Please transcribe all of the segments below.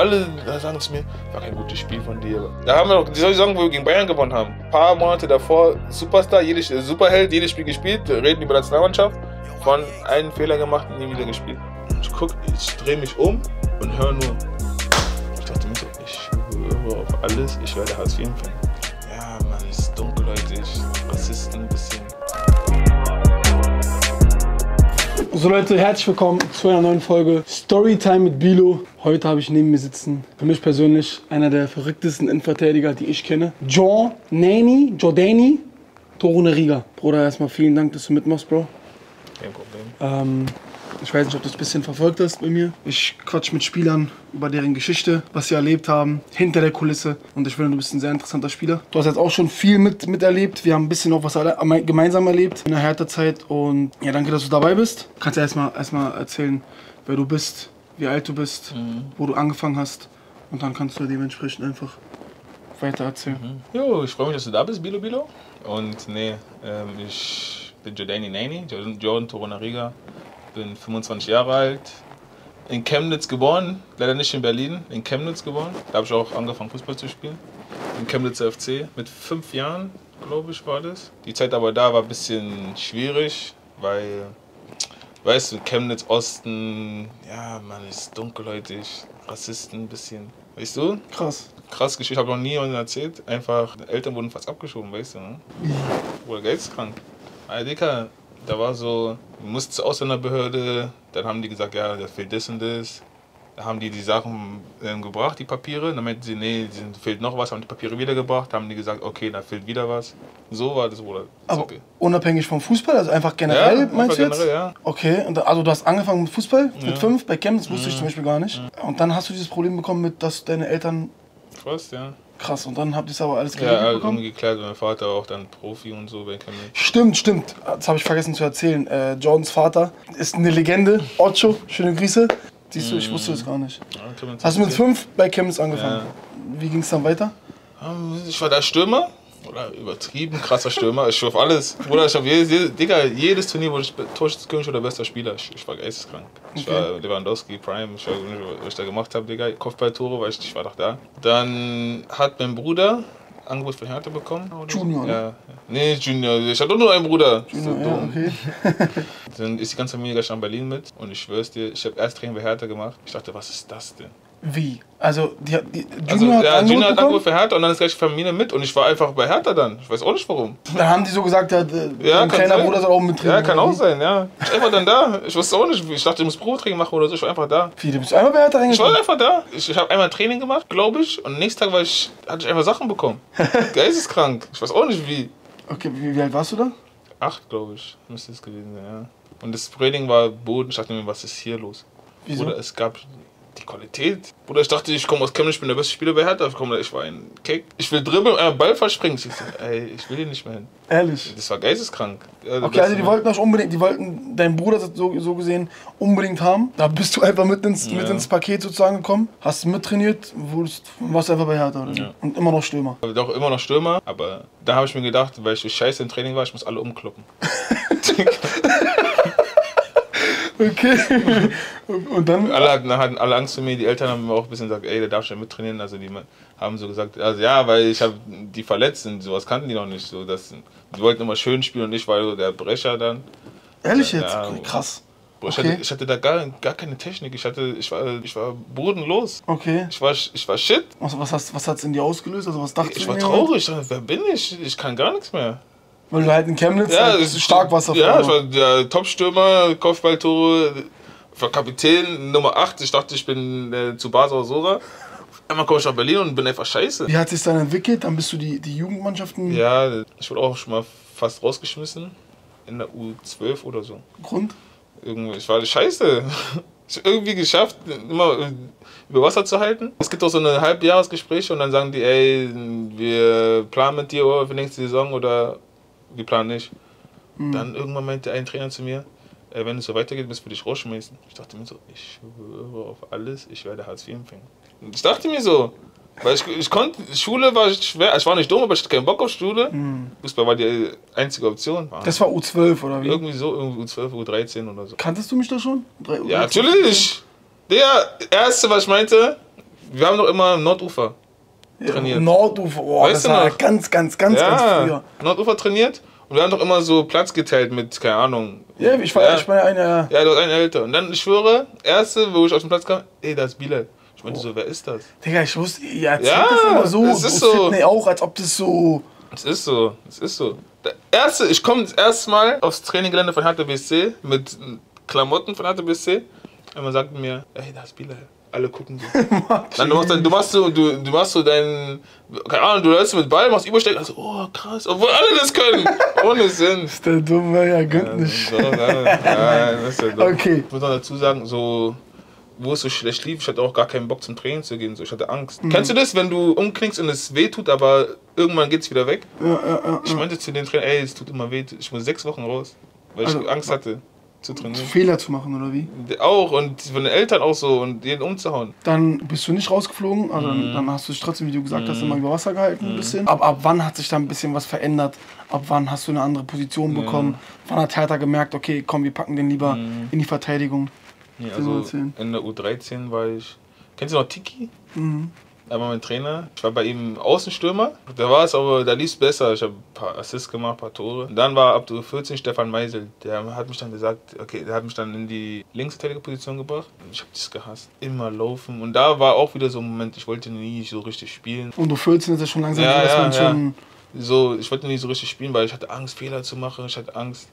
alle sagen zu mir, war kein gutes Spiel von dir. Da haben wir noch die Saison, wo wir gegen Bayern gewonnen haben. Ein paar Monate davor, Superstar, jedes, äh, Superheld, jedes Spiel gespielt. Wir reden über Nationalmannschaft. Von einem Fehler gemacht und nie wieder gespielt. Ich guck, ich drehe mich um und höre nur. Ich dachte mir so, ich schwöre auf alles, ich werde Hartz So Leute, herzlich willkommen zu einer neuen Folge Storytime mit Bilo. Heute habe ich neben mir sitzen, für mich persönlich, einer der verrücktesten Innenverteidiger, die ich kenne. John Nani, Jordani, Torune Riga. Bruder, erstmal vielen Dank, dass du mitmachst, Bro. Kein Problem. Ähm, ich weiß nicht, ob du es ein bisschen verfolgt hast bei mir. Ich quatsch mit Spielern über deren Geschichte, was sie erlebt haben, hinter der Kulisse. Und ich finde, du bist ein sehr interessanter Spieler. Du hast jetzt auch schon viel mit, miterlebt. Wir haben ein bisschen auch was alle, gemeinsam erlebt in der Hertha-Zeit. Und ja, danke, dass du dabei bist. Kannst du erstmal erstmal erzählen, wer du bist, wie alt du bist, wo du angefangen hast. Und dann kannst du dementsprechend einfach weiter erzählen. Jo, ich freue mich, dass du da bist, Bilo Bilo. Und nee, ähm, ich bin Jordani Nani, Jordan, Torunariga. Bin 25 Jahre alt. In Chemnitz geboren, leider nicht in Berlin, in Chemnitz geboren. Da habe ich auch angefangen, Fußball zu spielen. Im Chemnitzer FC. Mit fünf Jahren, glaube ich, war das. Die Zeit aber da war ein bisschen schwierig, weil, weißt du, Chemnitz Osten, ja, man ist dunkelhäutig, Rassisten ein bisschen. Weißt du? Krass. krass Geschichte, habe noch nie jemandem erzählt. Einfach, Eltern wurden fast abgeschoben, weißt du, ne? Oder geisteskrank. Alter, Dicker, da war so, du musst zur Ausländerbehörde, dann haben die gesagt, ja, da fehlt das und das. Da haben die die Sachen ähm, gebracht, die Papiere. Dann meinten sie, nee, da fehlt noch was, haben die Papiere wiedergebracht. Haben die gesagt, okay, da fehlt wieder was. So war das. Ist Aber okay. unabhängig vom Fußball, also einfach generell, Ja, meinst du jetzt? generell, ja. Okay, und also du hast angefangen mit Fußball mit Ja. Mhm. fünf bei Chemnitz, wusste ich zum Beispiel gar nicht. Und dann hast du dieses Problem bekommen mit, dass deine Eltern Fast, ja. Krass und dann habt ihr es aber alles geregelt Ja, also bekommen. umgeklärt. Mein Vater war auch dann Profi und so bei Chemnitz. Stimmt, stimmt. Das habe ich vergessen zu erzählen. Äh, Jordans Vater ist eine Legende. Ocho, schöne Grüße. Siehst du, ich wusste das gar nicht. Ja, Hast du mit fünf bei Chemnitz angefangen? Wie ging es dann weiter? Ähm, Ich war der Stürmer. Oder übertrieben krasser Stürmer. Ich schwör auf alles. Bruder, ich habe jedes, jedes, Digga, jedes Turnier wurde ich Torschützenkönig oder bester Spieler. Ich, ich war geisteskrank. Ich Okay. war Lewandowski, Prime. Ich weiß nicht, was ich da gemacht habe, Digga. Kopfballtore, weil ich, ich war doch da. Dann hat mein Bruder Angebot von Hertha bekommen. oder so. Junior, ne? Ja. Nee, Junior. Ich hatte doch nur einen Bruder. So ja, dumm. okay. Dann ist die ganze Familie gleich nach Berlin mit. Und ich schwör's dir, ich habe erst Training bei Hertha gemacht. Ich dachte, was ist das denn? Wie? Also, die, hat- die, Junior Also, hat ja, Angebot Junior hat? Angebot für Hertha und dann ist gleich Familie mit. Und ich war einfach bei Hertha dann. Ich weiß auch nicht warum. Dann haben die so gesagt, ja, äh, Ja, kleiner sein. Bruder soll auch mit Ja, kann auch sein, ja. Ich war einfach dann da. Ich wusste auch nicht, ich dachte, ich muss Probetraining machen oder so. Ich war einfach da. Wie, du bist einmal bei Hertha Ich war reingekommen? einfach da. Ich, ich habe einmal Training gemacht, glaube ich. Und nächsten Tag war ich, hatte ich einfach Sachen bekommen. Geisteskrank. Ich weiß auch nicht wie. Okay, wie, wie alt warst du da? Acht, glaube ich, müsste es gewesen sein, ja. Und das Training war Boden. Ich dachte mir, was ist hier los? Wieso? Oder es gab die Qualität. Oder ich dachte, ich komme aus Chemnitz, ich bin der beste Spieler bei Hertha. Ich, komm, ich war ein Kick. Ich will dribbeln, einen Ball verspringen. Ich so, ey, ich will hier nicht mehr hin. Ehrlich? Das war geisteskrank. Ja, Okay, also die beste- wollten euch unbedingt, die wollten deinen Bruder so, so gesehen unbedingt haben. Da bist du einfach mit ins, mit Ja. ins Paket sozusagen gekommen, hast mittrainiert, wurdest, warst einfach bei Hertha oder. Ja. Und immer noch Stürmer. Doch immer noch Stürmer, aber da habe ich mir gedacht, weil ich so scheiße im Training war, ich muss alle umkloppen. Okay. Und dann, alle hatten, hatten alle Angst vor mir, die Eltern haben mir auch ein bisschen gesagt, ey, der darf schon mittrainieren. Also die haben so gesagt, also ja, weil ich habe die verletzt sind, sowas kannten die noch nicht. So, das, die wollten immer schön spielen und ich war so der Brecher dann. ehrlich jetzt? Ja. Krass. Boah, ich, Okay. hatte, ich hatte da gar, gar keine Technik, ich, hatte, ich, war, ich war bodenlos. Okay. Ich war, ich war shit. Was, was, hast, was hat's in dir ausgelöst? Also was dachtest Ich du? war traurig, ich wer bin ich? Ich kann gar nichts mehr. Weil du halt in Chemnitz Ja, halt stark auf Ja, ich war der Topstürmer, Kopfballtore, Kapitän, Nummer 8. Ich dachte, ich bin äh, zu Basel Sora. Auf einmal komme ich nach Berlin und bin einfach scheiße. Wie hat sich dann entwickelt? Dann bist du die, die Jugendmannschaften Ja, ich wurde auch schon mal fast rausgeschmissen. In der U12 oder so. Grund? Irgendwie, ich war scheiße. Ich hab irgendwie geschafft, immer äh, über Wasser zu halten. Es gibt auch so eine Halbjahresgespräche und dann sagen die, ey, wir planen mit dir für nächste Saison oder planen nicht. Dann irgendwann meinte ein Trainer zu mir, ey, wenn es so weitergeht, müssen wir dich rausschmeißen. Ich dachte mir so, ich schwöre auf alles, ich werde Hartz IV empfangen. Ich dachte mir so, weil ich, ich konnte, Schule war schwer, ich war nicht dumm, aber ich hatte keinen Bock auf Schule. Fußball war die einzige Option. Das war U12 oder wie? irgendwie so, irgendwie U12, U13 oder so. Kanntest du mich da schon? Ja, natürlich. Der erste, was ich meinte, wir haben doch immer Nordufer trainiert. Ja, Nordufer, oh, Weißt das du war noch? ganz, ganz, ganz, ganz früher. Nordufer trainiert und wir haben doch immer so Platz geteilt mit, keine Ahnung. Ja, ich war, Ja. ich war ja einer. Ja, du hast einen älter. Und dann, ich schwöre, erste, wo ich auf den Platz kam, ey, da ist Bilal. Ich meinte so, wer ist das? Digga, ich wusste, ihr erzählt Ja, das immer so. es ist so. Sydney auch, als ob das so. Es ist so, es ist so. Der erste, ich komme das erste Mal aufs Traininggelände von Hertha BSC mit Klamotten von Hertha BSC. Und man sagt mir, ey, da ist Bilal. Alle gucken so. Dann du machst, dann, du machst so, du, du machst so deinen, keine Ahnung, du läufst mit Ball, machst Übersteck, also, oh krass, obwohl alle das können. Ohne Sinn. Ist der dumme, ja, gönnt nicht. So, ja, ja, das ist ja dumm. Okay. Ich muss noch dazu sagen, so, wo es so schlecht lief, ich hatte auch gar keinen Bock zum Training zu gehen, so, ich hatte Angst. Mhm. Kennst du das, wenn du umknickst und es weh tut, aber irgendwann geht es wieder weg? Ja, ja, ja. Ich meinte zu den Trainern, ey, es tut immer weh, ich muss sechs Wochen raus, weil ich Also- Angst hatte zu trainieren. Fehler zu machen, oder wie? Auch und von den Eltern auch so und jeden umzuhauen. Dann bist du nicht rausgeflogen, also Mhm. dann hast du dich trotzdem, wie du gesagt hast, immer über Wasser gehalten ein bisschen. Ab, ab wann hat sich da ein bisschen was verändert? Ab wann hast du eine andere Position bekommen? Wann hat Hertha gemerkt, okay, komm, wir packen den lieber in die Verteidigung? Mal also in der U13 war ich. Kennst du noch Tiki? Mhm. Er war mein Trainer. Ich war bei ihm Außenstürmer. Da war es aber, da lief es besser. Ich habe ein paar Assists gemacht, ein paar Tore. Und dann war ab der U14 Stefan Meisel. Der hat mich dann gesagt, okay, der hat mich dann in die Linksverteidigerposition gebracht. Und ich habe das gehasst. Immer laufen. Und da war auch wieder so ein Moment, ich wollte nie so richtig spielen. Und du 14 ist ja schon langsam Ja, so, dass ja, man ja. schon. So, ich wollte nie so richtig spielen, weil ich hatte Angst, Fehler zu machen. Ich hatte Angst.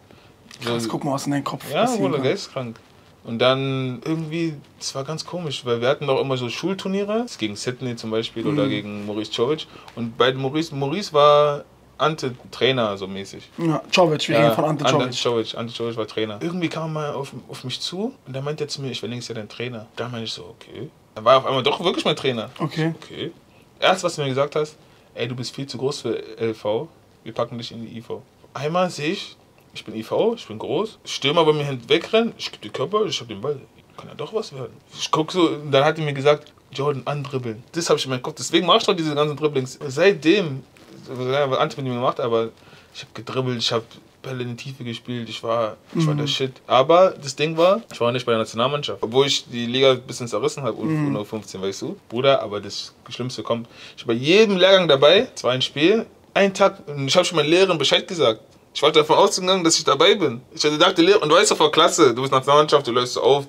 So, Krass, guck mal, was in deinem Kopf ja, wurde geistkrank. Und dann irgendwie, das war ganz komisch, weil wir hatten doch immer so Schulturniere, das gegen Sydney zum Beispiel Mhm. oder gegen Maurice Czovic. Und bei Maurice, Maurice war Ante-Trainer so mäßig. Ja, Czovic, wir reden von Ante Ante Czovic. Czovic. Ante Czovic war Trainer. Irgendwie kam er mal auf, auf mich zu und dann meinte er zu mir, ich wäre nächstes Jahr dein Trainer. Da meinte ich so, okay. Dann war er auf einmal doch wirklich mein Trainer. Okay. Okay. Erst, was du mir gesagt hast, ey, du bist viel zu groß für LV, wir packen dich in die IV. Einmal sehe ich, ich bin IV, ich bin groß, Stürmer bei mir hinten wegrennen, ich gebe den Körper, ich hab den Ball. Kann ja doch was werden. Ich guck so, und dann hat er mir gesagt, Jordan, andribbeln. Das habe ich in meinem Kopf. Deswegen mache ich doch diese ganzen Dribblings. Seitdem, was Ante mit mir gemacht, aber ich habe gedribbelt, ich habe Bälle in die Tiefe gespielt, ich war, ich war der Shit. Aber das Ding war, ich war nicht bei der Nationalmannschaft. Obwohl ich die Liga ein bisschen zerrissen habe, unter 15, weißt du. Bruder, aber das Schlimmste kommt. Ich war bei jedem Lehrgang dabei, es war ein Spiel, einen Tag, und ich habe schon meinen Lehrern Bescheid gesagt. Ich war davon ausgegangen, dass ich dabei bin. Ich hatte gedacht, und du weißt doch vor Klasse, du bist Nationalmannschaft, du läufst so auf,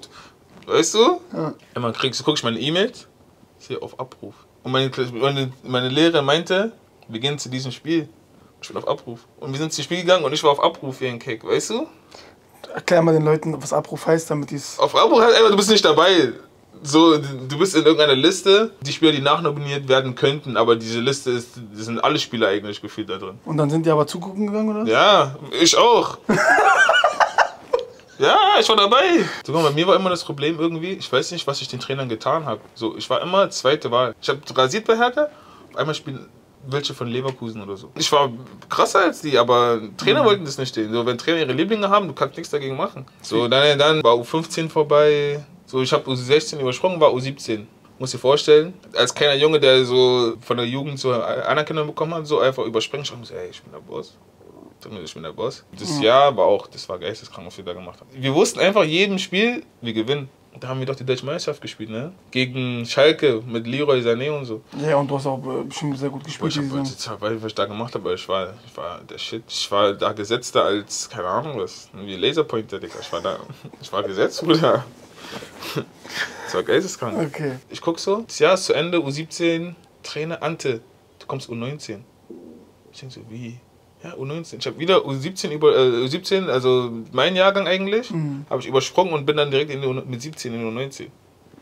weißt du? Ja. Immer kriegst du, guckst meine E-Mails, sehe auf Abruf. Und meine, meine, meine Lehrerin meinte, wir gehen zu diesem Spiel. Ich bin auf Abruf. Und wir sind zum Spiel gegangen und ich war auf Abruf wie ein Keck, weißt du? Erklär mal den Leuten, was Abruf heißt, damit die es. Auf Abruf heißt einfach, du bist nicht dabei. So, du bist in irgendeiner Liste, die Spieler, die nachnominiert werden könnten, aber diese Liste ist, sind alle Spieler eigentlich gefühlt da drin. Und dann sind die aber zugucken gegangen, oder? Ja, ich auch. ja, ich war dabei. Sogar bei mir war immer das Problem irgendwie, ich weiß nicht, was ich den Trainern getan habe. So, ich war immer zweite Wahl. Ich habe rasiert bei Hertha, auf einmal spielen welche von Leverkusen oder so. Ich war krasser als die, aber Trainer wollten das nicht stehen. So, wenn Trainer ihre Lieblinge haben, du kannst nichts dagegen machen. So, dann, dann war U15 vorbei. So, ich habe U16 übersprungen, war U17. Muss dir vorstellen, als kleiner Junge, der so von der Jugend so Anerkennung bekommen hat, so einfach überspringen. Ich dachte, ey, ich bin der Boss. Ich bin der Boss. Das Jahr war auch, das war geisteskrank, was wir da gemacht haben. Wir wussten einfach, jedem Spiel, wir gewinnen. Da haben wir doch die Deutsche Meisterschaft gespielt, ne? Gegen Schalke mit Leroy Sané und so. Ja, und du hast auch äh, bestimmt sehr gut gespielt. ich hab, diese ich was ich da gemacht habe, aber ich war, ich war der Shit. Ich war da gesetzter als, keine Ahnung was, wie Laserpointer, Digga. Ich war da, ich war gesetzt, Bruder. Das war geisteskrank. Okay. Ich guck so, das Jahr ist zu Ende, U17, Trainer Ante, du kommst U19. Ich denk so, wie? Ja, U19. Ich habe wieder U17 über äh, U17, also mein Jahrgang eigentlich, Mhm. habe ich übersprungen und bin dann direkt in die, mit 17 in die U19.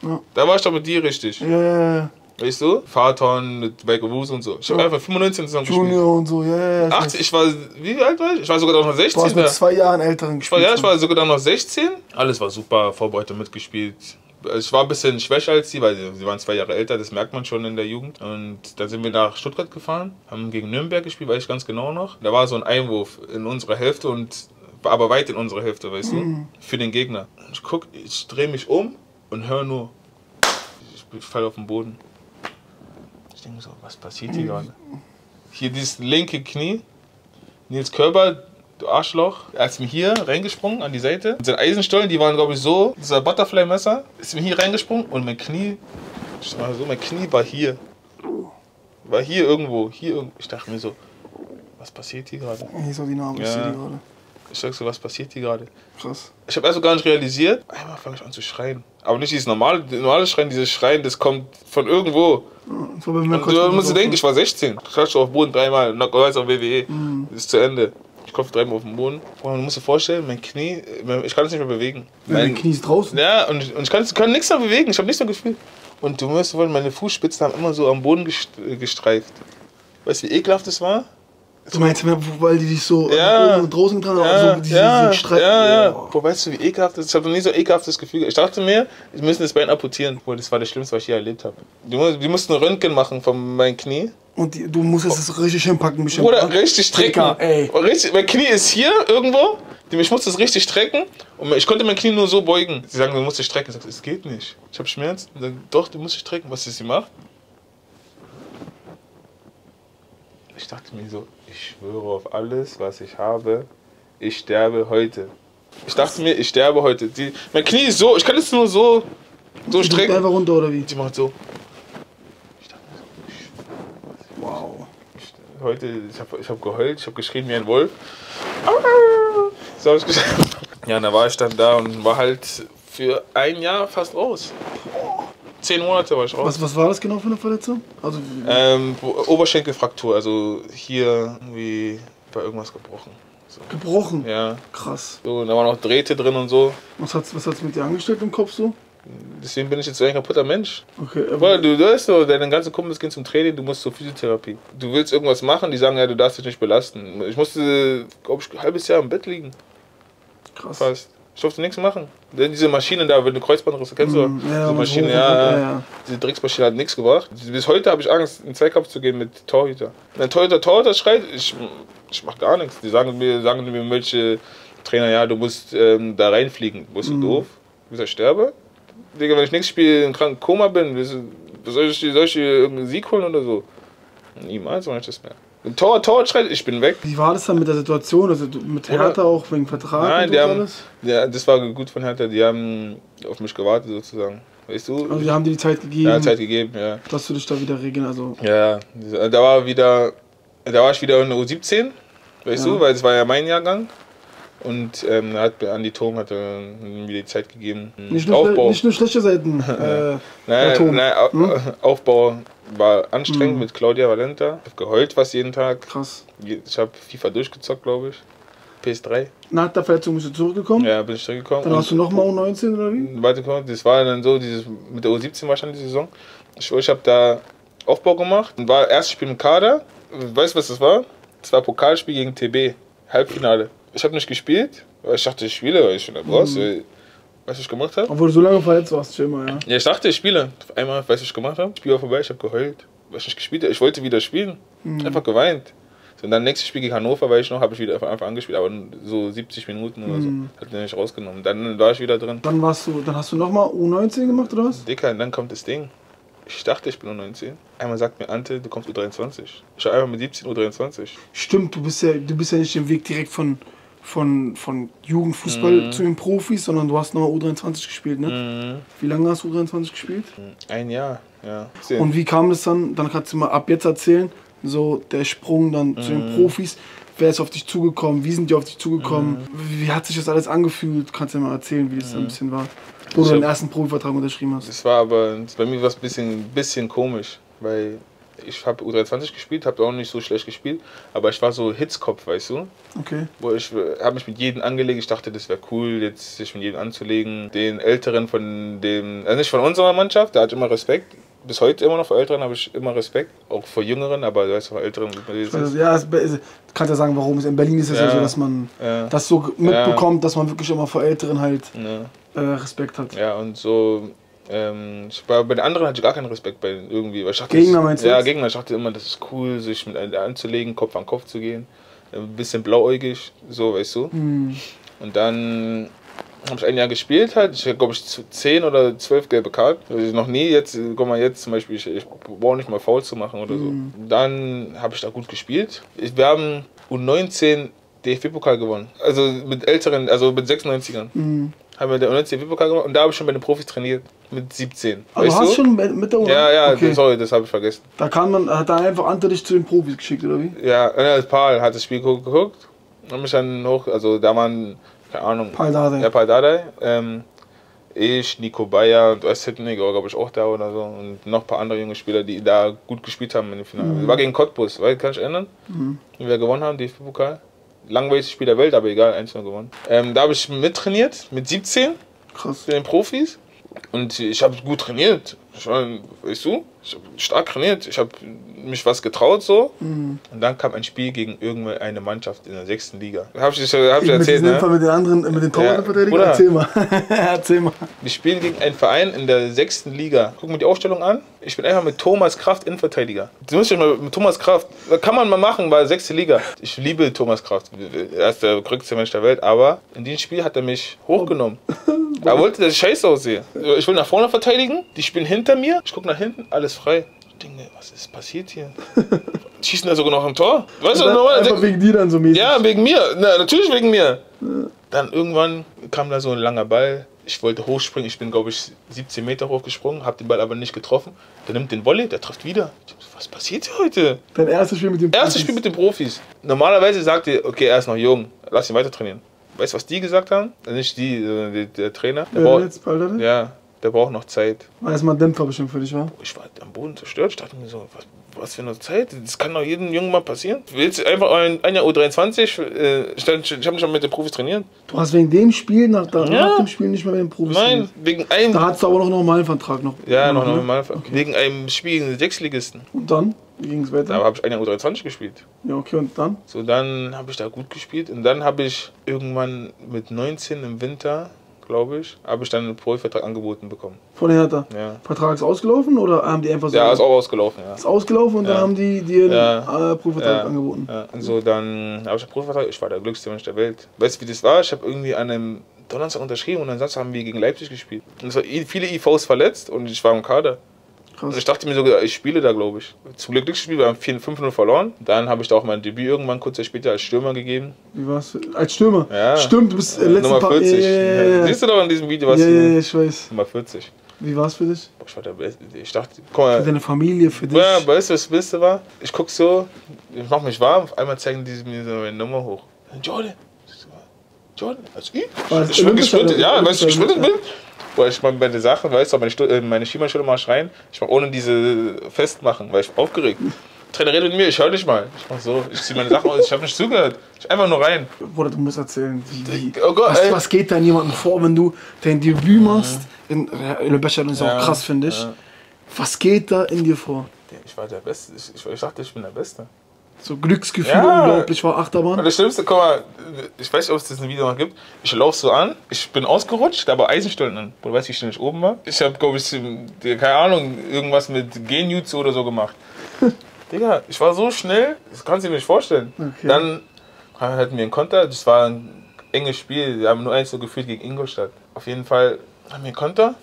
Ja. Da war ich doch mit dir richtig. Ja, ja, ja. Weißt du? Fahrton mit Michael Wus und so. Ich habe einfach 95 zusammen gespielt. Junior und so, ja, ja. ja. 80, ich war, wie alt war ich? Ich war sogar noch Du hast 16. mit zwei Jahren älteren Ich war, gespielt. ja, ich war sogar noch 16. Alles war super, Vorbereitung mitgespielt. Ich war ein bisschen schwächer als sie, weil sie, sie waren zwei Jahre älter, das merkt man schon in der Jugend. Und dann sind wir nach Stuttgart gefahren, haben gegen Nürnberg gespielt, weiß ich ganz genau noch. Da war so ein Einwurf in unsere Hälfte und aber weit in unsere Hälfte, weißt du, für den Gegner. Ich guck, ich drehe mich um und höre nur, ich falle auf den Boden. Denke so, was passiert hier gerade? Hier dieses linke Knie, Nils Körber, du Arschloch, er ist mir hier reingesprungen an die Seite. Mit seinen Eisenstollen, die waren glaube ich so, dieser Butterfly-Messer, ist mir hier reingesprungen und mein Knie Ich war so, mein Knie war hier. War hier irgendwo, hier irgendwo. Ich dachte mir so, was passiert hier gerade? Hier ist auch die Narbe, ich Ja. sehe die gerade. Ich sag so, was passiert hier gerade? Krass. Ich habe erst so gar nicht realisiert. Einmal fange ich an zu schreien. Aber nicht dieses normale, normale Schreien, dieses Schreien, das kommt von irgendwo. Das bei mir Und du musst dir denken, ich war 16. Klatsch auf den Boden dreimal, Knockout auf WWE. Ist zu Ende. Ich kopf dreimal auf den Boden. Und du musst dir vorstellen, mein Knie, ich kann es nicht mehr bewegen. Mein Knie ist draußen. Ja, und, und ich kann, kann nichts mehr bewegen. Ich habe nichts mehr gefühlt. Und du musst wollen, meine Fußspitzen haben immer so am Boden äh, gestreift. Weißt du, wie ekelhaft das war? Du meinst, weil die dich so Ja. und draußen dran haben, Ja, also diese, ja, diese Streit- ja, ja. Boah. Boah, weißt du, wie ekelhaft das ist? Ich habe noch nie so ekelhaftes Gefühl. Ich dachte mir, wir müssen das Bein amputieren. Boah, das war das Schlimmste, was ich je erlebt habe. Die, die mussten Röntgen machen von meinem Knie. Und die, du musst es so richtig hinpacken, bestimmt. Oder richtig strecken. Ey. Richtig, mein Knie ist hier irgendwo. Ich muss das richtig strecken. Und ich konnte mein Knie nur so beugen. Sie sagen, du musst dich strecken. Ich sage, es geht nicht. Ich habe Schmerzen. Sagen, doch, du musst dich strecken. Was ist sie macht? Ich dachte mir so, ich schwöre auf alles, was ich habe. Ich sterbe heute. Ich dachte mir, ich sterbe heute. Die, mein Knie ist so, ich kann es nur so, so Die strecken. einfach runter, oder wie? Die macht so. Wow. Ich, heute, ich habe ich hab geheult, ich habe geschrien wie ein Wolf. So hab ich gesagt. Ja, und da war ich dann da und war halt für ein Jahr fast raus. Zehn Monate war ich raus. Was, was war das genau für eine Verletzung? Also, Ähm, Oberschenkelfraktur, also hier irgendwie war irgendwas gebrochen. So. gebrochen. Ja, Krass. so, und da waren auch Drähte drin und so. Was hat's, was hat's mit dir angestellt im Kopf so? Deswegen bin ich jetzt so ein kaputter Mensch. Okay, ähm, Weil du, du weißt so, deine ganzen Kumpels gehen zum Training, du musst zur Physiotherapie. Du willst irgendwas machen, die sagen, ja, du darfst dich nicht belasten. Ich musste, glaube ich, ein halbes Jahr im Bett liegen. krass. Fast. Ich durfte nichts machen. Denn diese Maschine da, wenn du Kreuzbandriss kennst du? Mm, ja, diese Maschine, ja, ja, ja. Diese Drecksmaschine hat nichts gebracht. Bis heute habe ich Angst, in den Zweikampf zu gehen mit Torhüter. Wenn ein Torhüter Torhüter schreit, ich, ich mach gar nichts. Die sagen mir, sagen mir welche Trainer, ja, du musst ähm, da reinfliegen. Bist du Mhm. doof? Bis ich sterbe? Digga, wenn ich nächstes Spiel in kranken Koma bin, soll ich, soll ich irgendeinen Sieg holen oder so? Niemals mache ich das mehr. Wenn Tor, Tor schreit, ich bin weg. Wie war das dann mit der Situation? Also mit Oder- Hertha auch wegen Vertrag Nein, und die haben, alles? ja, das war gut von Hertha, die haben auf mich gewartet sozusagen. Weißt du? Also die haben dir die Zeit gegeben, ja, Zeit gegeben, ja. dass du dich da wieder regeln. Also Ja, da war wieder, da war ich wieder in der U17, weißt Ja. du, weil es war ja mein Jahrgang. Und ähm, hat Andi Thom hat äh, mir die Zeit gegeben. nicht nur, Aufbau. nicht nur schlechte Seiten. äh, Nein, nein, Hm? Aufbau war anstrengend Hm. mit Claudia Valenta. Ich habe geheult fast jeden Tag. krass. Ich habe FIFA durchgezockt, glaube ich. PS3. Nach der Verletzung bist du zurückgekommen. Ja, bin ich zurückgekommen. Dann hast du nochmal U19 oder wie? Warte, das war dann so, dieses, mit der U17 war schon die Saison. Ich, ich habe da Aufbau gemacht und war erstes Spiel im Kader. Weißt du, was das war? Das war Pokalspiel gegen TB, Halbfinale. Ich habe nicht gespielt, weil ich dachte, ich spiele, weil ich schon da raus. Mhm. Weißt du, was ich gemacht habe? Obwohl du so lange verletzt warst, chill mal, ja. Ja, ich dachte, ich spiele. Auf einmal, weißt du, was ich gemacht habe? Spiel war vorbei, ich habe geheult, weil ich nicht gespielt habe. Ich wollte wieder spielen. Mhm. Einfach geweint. So, und dann nächstes Spiel gegen Hannover, weil ich noch, habe ich wieder von Anfang an gespielt, aber so 70 Minuten oder so. Mhm. Hat er nicht rausgenommen. Dann war ich wieder drin. Dann warst du, dann hast du nochmal U19 gemacht oder was? Dicker, und dann kommt das Ding. Ich dachte, ich bin nur 19. Einmal sagt mir Ante, du kommst U23. Ich war einfach mit 17 U23. Stimmt, du bist ja, du bist ja nicht den Weg direkt von, von, von Jugendfußball Mhm. zu den Profis, sondern du hast nochmal U23 gespielt, ne? Mhm. Wie lange hast du U23 gespielt? Ein Jahr, ja. Und wie kam das dann? Dann kannst du mal ab jetzt erzählen, so der Sprung dann zu den Mhm. Profis. Wer ist auf dich zugekommen? Wie sind die auf dich zugekommen? Mhm. Wie hat sich das alles angefühlt? Kannst du ja mal erzählen, wie das ein bisschen war. Wo Ich du den hab- ersten Profivertrag unterschrieben hast. Das war aber, bei mir war es ein bisschen, bisschen komisch, weil ich habe U23 gespielt, habe auch nicht so schlecht gespielt, aber ich war so Hitzkopf, weißt du? Okay. Wo ich habe mich mit jedem angelegt, ich dachte, das wäre cool, jetzt sich mit jedem anzulegen. Den Älteren von dem, also nicht von unserer Mannschaft, der hat immer Respekt. Bis heute immer noch vor Älteren habe ich immer Respekt, auch vor Jüngeren, aber du weißt, vor Älteren. Also, ja, es, es, kannst ja sagen, warum es in Berlin ist es ja. Ja. so, dass man Ja, das so mitbekommt, dass man wirklich immer vor Älteren halt ja. äh, Respekt hat. Ja, und so. Ähm, ich war, bei den anderen hatte ich gar keinen Respekt bei irgendwie. Weil ich dachte, Gegner meinst du Ja? Gegner. Ich dachte immer, das ist cool, sich mit einem anzulegen, Kopf an Kopf zu gehen. Ein bisschen blauäugig, so, weißt du. Hm. Und dann habe ich ein Jahr gespielt halt. Ich habe, glaube ich, z- 10 oder 12 gelbe Karten. Also noch nie jetzt, guck mal jetzt zum Beispiel, ich, ich brauche nicht mal faul zu machen oder so. Mhm. Dann habe ich da gut gespielt. Ich, wir haben U19 DFB-Pokal gewonnen. Also mit älteren, also mit 96ern. Hm. Haben wir der U19-Pokal gemacht und da habe ich schon bei den Profis trainiert. Mit 17. Aber du hast schon mit der U Ja, ja, okay. sorry, das habe ich vergessen. Da kann man, hat er einfach Ante dich zu den Profis geschickt, oder wie? Ja, ja, Paul hat das Spiel gu- geguckt und mich dann hoch, also da waren, keine Ahnung, Paul Dardai. Ja, Paul Dardai, ähm, ich, Nico Bayer und Öst Hittnig, glaube ich, auch da oder so. Und noch ein paar andere junge Spieler, die da gut gespielt haben in dem Finale. Mhm. War gegen Cottbus, weil, kann ich erinnern? Wie wir gewonnen haben, DFB-Pokal. Langweiligstes Spiel der Welt, aber egal, 1 gewonnen. Ähm, da habe ich mittrainiert, mit 17, Krass. mit den Profis. Und ich habe gut trainiert. Ich war, weißt du, ich stark trainiert. Ich habe mich was getraut so. Mhm. Und dann kam ein Spiel gegen irgendeine Mannschaft in der sechsten Liga. Hab ich, hab ich erzählt, ne? Fall mit den anderen, mit den Torwartverteidigern? Bruder. Erzähl mal. Erzähl mal. Wir spielen gegen einen Verein in der sechsten Liga. Guck mir die Aufstellung an. Ich bin einfach mit Thomas Kraft Innenverteidiger. Du musst mal mit Thomas Kraft. Kann man mal machen, weil sechste Liga. Ich liebe Thomas Kraft. Er ist der größte Mensch der Welt. Aber in diesem Spiel hat er mich hochgenommen. Er wollte, dass ich scheiße aussehe. Ich will nach vorne verteidigen. Die spielen hinter mir. Ich gucke nach hinten. Alles frei. Ich denke, mir, was ist passiert hier? Schießen da sogar noch ein Tor? Weißt du, normal. Einfach wegen dir dann so mäßig. Ja, wegen mir. Na, natürlich wegen mir. Dann irgendwann kam da so ein langer Ball. Ich wollte hochspringen. Ich bin, glaube ich, 17 Meter hochgesprungen, habe den Ball aber nicht getroffen. Der nimmt den Volley, der trifft wieder. Ich so, Was passiert hier heute? Dein erstes Spiel mit dem Erstes Spiel mit den Profis. Normalerweise sagt ihr, okay, er ist noch jung, lass ihn weiter trainieren. Weißt du, was die gesagt haben? Nicht die, sondern der, der Trainer. Der Paul Dardai? ja, der braucht noch Zeit. War erstmal Dämpfer bestimmt für dich, war? Ich war am Boden zerstört. Ich dachte mir so, was, was für eine Zeit? Das kann doch jedem Jungen mal passieren. Willst du einfach ein, ein Jahr U23? Äh, ich ich habe mich schon mit den Profis trainiert. Du hast wegen dem Spiel, nach, nach Ja. dem Spiel nicht mehr mit den Profis Nein, trainiert. wegen einem. Da hattest du aber noch einen normalen Vertrag noch. ja, noch, noch ne? mal. Wegen einem Spiel gegen den Sechsligisten. Und dann? Wie ging es Da weiter? habe ich ein Jahr U23 gespielt. Ja, okay, und dann? So, dann habe ich da gut gespielt. Und dann habe ich irgendwann mit 19 im Winter, glaube ich, habe ich dann einen Profivertrag angeboten bekommen. Von der Hertha. Ja. Vertrag ist ausgelaufen oder haben die einfach so. Ja, ist auch ausgelaufen, ja. ist ausgelaufen und dann Ja. haben die dir einen Ja. äh, Profivertrag Ja. angeboten. Ja, und so, dann habe ich einen Profivertrag. Ich war der glücklichste Mensch der Welt. Weißt du, wie das war? Ich habe irgendwie an einem Donnerstag unterschrieben und ansonsten haben wir gegen Leipzig gespielt. Und es war i- viele IVs verletzt und ich war im Kader. Und Krass. ich dachte mir sogar, ich spiele da, glaube ich. Zum Glück gespielt, wir haben 4 5-0 verloren. Dann habe ich da auch mein Debüt irgendwann kurz später als Stürmer gegeben. Wie war's? Als Stürmer? Ja. Stimmt, du bist äh, letzten Nummer Paar- 40. Ja, ja, ja, ja. Siehst du doch in diesem Video, was ja, ja, ja, ich weiß. Nummer 40. Wie war's für dich? Ich war der Beste. Ich dachte, guck Für deine Familie, für dich? Ja, weißt du, was das Beste war? Ich guck so, ich mach mich warm, auf einmal zeigen die mir so meine Nummer hoch. Jordan. Jordan, also ich? War Ich bin gesprintet, ja, weil ich gesprintet bin. Boah, ich meine Sachen, weißt du, meine, Stu- äh, meine Skimaschule mal schreien. Ich mach ohne diese festmachen, weil ich bin aufgeregt. Trainer redet mit mir, ich hör dich mal. Ich mach so, ich zieh meine Sachen aus, ich hab nicht zugehört. Ich einfach nur rein. Bruder, du musst erzählen, wie, wie, Oh Gott, was, was geht da in jemandem vor, wenn du dein Debüt machst? In, ja, Olympischer ist Ja, auch krass, finde ich. ja. Was geht da in dir vor? Ich war der Beste, ich, ich, ich dachte, ich bin der Beste. So Glücksgefühl, Ja. unglaublich, war Und Achterbahn. das Schlimmste, guck mal, ich weiß nicht, ob es das ein Video noch gibt. Ich laufe so an, ich bin ausgerutscht, aber Eisenstollen an. Du weißt, wie schnell ich oben war? Ich habe, glaube ich, keine Ahnung, irgendwas mit Genjutsu oder so gemacht. Digga, ich war so schnell, das kannst du dir nicht vorstellen. Okay. Dann hatten wir einen Konter, das war ein enges Spiel, wir haben nur eins so gefühlt gegen Ingolstadt. Auf jeden Fall haben wir einen Konter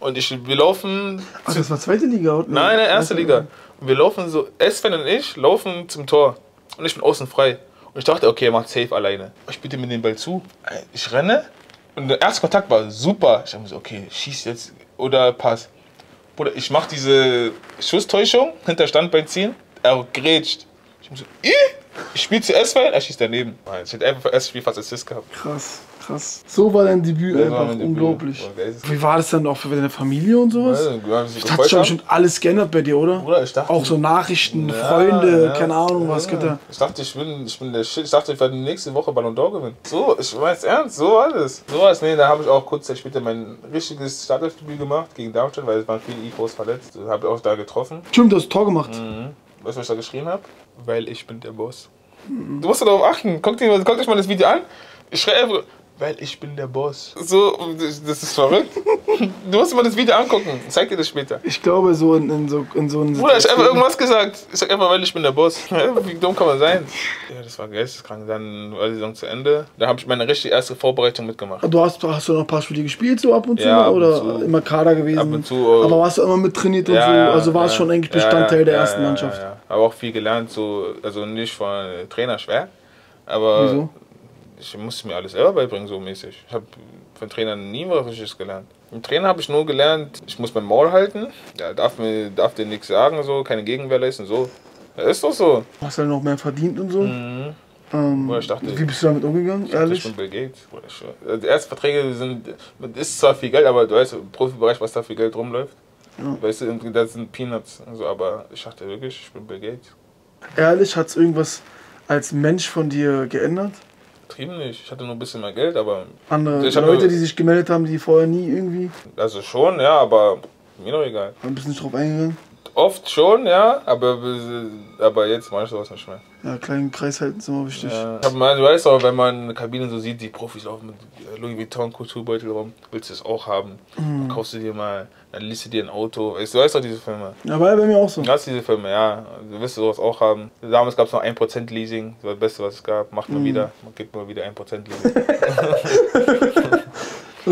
und ich, wir laufen Ach, das war zweite Liga? oder? Nein, nein, erste Liga. Wir laufen so, Sven und ich laufen zum Tor. Und ich bin außen frei. Und ich dachte, okay, er macht safe alleine. Ich bitte mir den Ball zu. Ich renne. Und der erste Kontakt war super. Ich dachte mir so, okay, schieß jetzt oder Pass. Bruder, ich mach diese Schusstäuschung, hinter Standbein ziehen. Er grätscht. Ich bin so, ich spiele zu Sven, er schießt daneben. Ich hätte einfach erstes Spiel fast Assist gehabt. Krass, krass. So war dein Debüt Das einfach Debüt. unglaublich. Das. Wie war das dann auch für deine Familie und sowas? Also, wir haben sich Das hat gefreut sich doch haben. bestimmt alles geändert bei dir, oder? Bruder, ich dachte, Auch so Nachrichten, Ja, Freunde, ja, keine Ahnung, was geht da. Ich dachte, ich bin, ich bin der Shit. Ich dachte, ich werde nächste Woche Ballon d'Or gewinnen. So, ich mein's ernst, so alles. So was, nee, da habe ich auch kurz Zeit später mein richtiges Startelfdebüt gemacht gegen Darmstadt, weil es waren viele IVs verletzt. Habe ich auch da getroffen. Stimmt, du hast Tor gemacht. Mhm. Weißt du, was ich da geschrieben habe? Weil ich bin der Boss. Du musst darauf achten. Guck dir, guck dir mal das Video an. Ich schreibe einfach, weil ich bin der Boss. So, das ist verrückt. Du musst dir mal das Video angucken. Ich zeig dir das später. Ich glaube, so in, in so in so einem. Bruder, ich habe einfach irgendwas gesagt. Ich sag einfach, weil ich bin der Boss. Ja, Wie dumm kann man sein? Ja, das war geisteskrank. Dann war die Saison zu Ende. Da habe ich meine richtige erste Vorbereitung mitgemacht. Du hast, hast du noch ein paar Spiele gespielt, so ab und zu? Ja, ab und oder zu. immer Kader gewesen? Ab und zu, äh, Aber warst du immer mit trainiert und so? Also war es schon eigentlich Bestandteil der ersten Mannschaft? Ja, ja. Aber auch viel gelernt, so, also nicht von Trainer schwer. Aber Wieso? Ich musste mir alles selber beibringen, so mäßig. Ich habe von Trainern nie was Richtiges gelernt. Im Trainer habe ich nur gelernt, ich muss mein Maul halten. Ja, darf mir darf dir nichts sagen, so, keine Gegenwehr leisten, so. Ja, ist doch so. Hast du halt noch mehr verdient und so. Mhm. Ähm, ich dachte- wie bist du damit umgegangen, Ich dachte, ehrlich? Ich bin Bill Gates. Schwör. Also, Die ersten Verträge sind, ist zwar viel Geld, aber du weißt, im Profibereich, was da für Geld rumläuft. Ja. Weißt du, das sind Peanuts. Also, aber ich dachte wirklich, ich bin Bill Gates. Ehrlich, hat es irgendwas als Mensch von dir geändert? Trieben nicht. Ich hatte nur ein bisschen mehr Geld, aber. Andere Leute, die sich gemeldet haben, die vorher nie irgendwie, Also schon, ja, aber mir doch egal. ein bisschen nicht drauf eingegangen. Oft schon, ja, aber, aber jetzt mache ich sowas nicht mehr. Ja, kleinen Kreis halten ist immer wichtig. Ja. Ich hab mal, du weißt auch, wenn man in der Kabine so sieht, die Profis laufen mit Louis Vuitton Kulturbeutel rum, willst du es auch haben? Dann kaufst du dir mal, dann liest du dir ein Auto. Du weißt doch diese Filme. Ja, war ja bei mir auch so. Du hast diese Filme, ja. Du wirst sowas auch haben. Damals gab es noch 1% Leasing. Das war das Beste, was es gab. Macht mal wieder. Man gibt mal wieder 1% Leasing.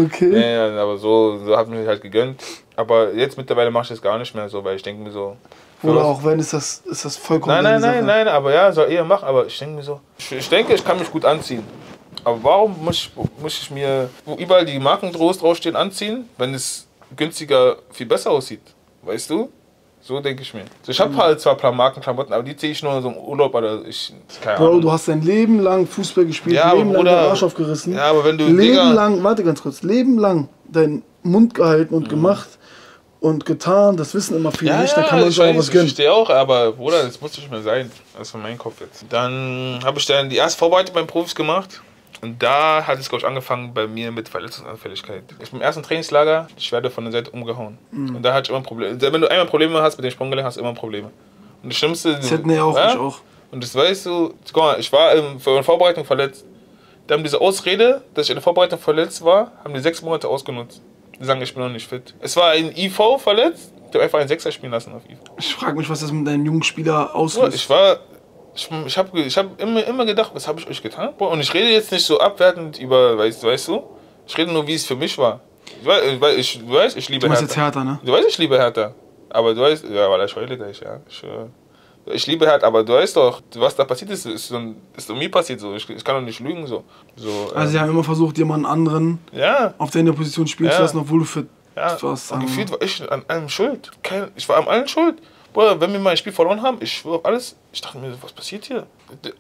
Okay. ja, ja, aber so, so hat man sich halt gegönnt. Aber jetzt mittlerweile mache ich das gar nicht mehr so, weil ich denke mir so. Oder auch wenn, ist das, ist das vollkommen Nein, nein, nein, nein, aber ja, soll eher machen. Aber ich denke mir so, ich, ich denke, ich kann mich gut anziehen. Aber warum muss ich, muss ich mir, wo überall die Marken draufstehen, anziehen, wenn es günstiger viel besser aussieht? Weißt du? So denke ich mir. So, ich habe halt zwar ein paar Markenklamotten, aber die ziehe ich nur so im Urlaub oder ich. Keine Bro, Ahnung. du hast dein Leben lang Fußball gespielt, Ja, Leben lang den Arsch aufgerissen. Ja, aber wenn du, Leben Digga- lang, warte ganz kurz, Leben lang deinen Mund gehalten Mhm. und gemacht und getan, das wissen immer viele Ja, nicht, da kann man ich sich auch was ich gönnen. verstehe auch, aber Bruder, das muss nicht mehr sein. Das ist meinem Kopf jetzt. Dann habe ich dann die erste Vorbereitung beim Profis gemacht. Und da hat es, glaube ich, angefangen bei mir mit Verletzungsanfälligkeit. Ich bin im ersten Trainingslager, ich werde von der Seite umgehauen. Mhm. Und da hatte ich immer Probleme. Wenn du einmal Probleme hast mit dem Sprunggelenk, hast du immer Probleme. Und das Schlimmste... Das hätten wir auch, ja? ich auch. Und das weißt du, guck mal, ich war in der Vorbereitung verletzt. Da haben diese Ausrede, dass ich in der Vorbereitung verletzt war, haben die sechs Monate ausgenutzt. Die sagen, ich bin noch nicht fit. Es war ein IV verletzt, ich habe einfach einen Sechser spielen lassen auf IV. Ich frage mich, was das mit deinen jungen Spieler auslöst. ich war. Ich, ich habe ich hab immer, immer gedacht, was habe ich euch getan? Und ich rede jetzt nicht so abwertend über, weißt, weißt du? Ich rede nur, wie es für mich war. Ich weiß, ich, du weißt, ich liebe du Hertha. jetzt härter, ne? Du weißt, ich liebe Hertha. Aber du weißt, ja, weil ich heule gleich, ja. Ich, äh, ich liebe Hertha, aber du weißt doch, was da passiert ist, ist, ist so mir passiert so. Ich, ich kann doch nicht lügen so. so Also sie ähm, haben immer versucht, jemanden anderen ja, auf deine Position spielen zu Ja. lassen, obwohl du fit ja. Und ähm, gefühlt war ich an allem schuld. Kein, ich war an allem schuld. Bruder, wenn wir mal ein Spiel verloren haben, ich schwöre auf alles, ich dachte mir, was passiert hier?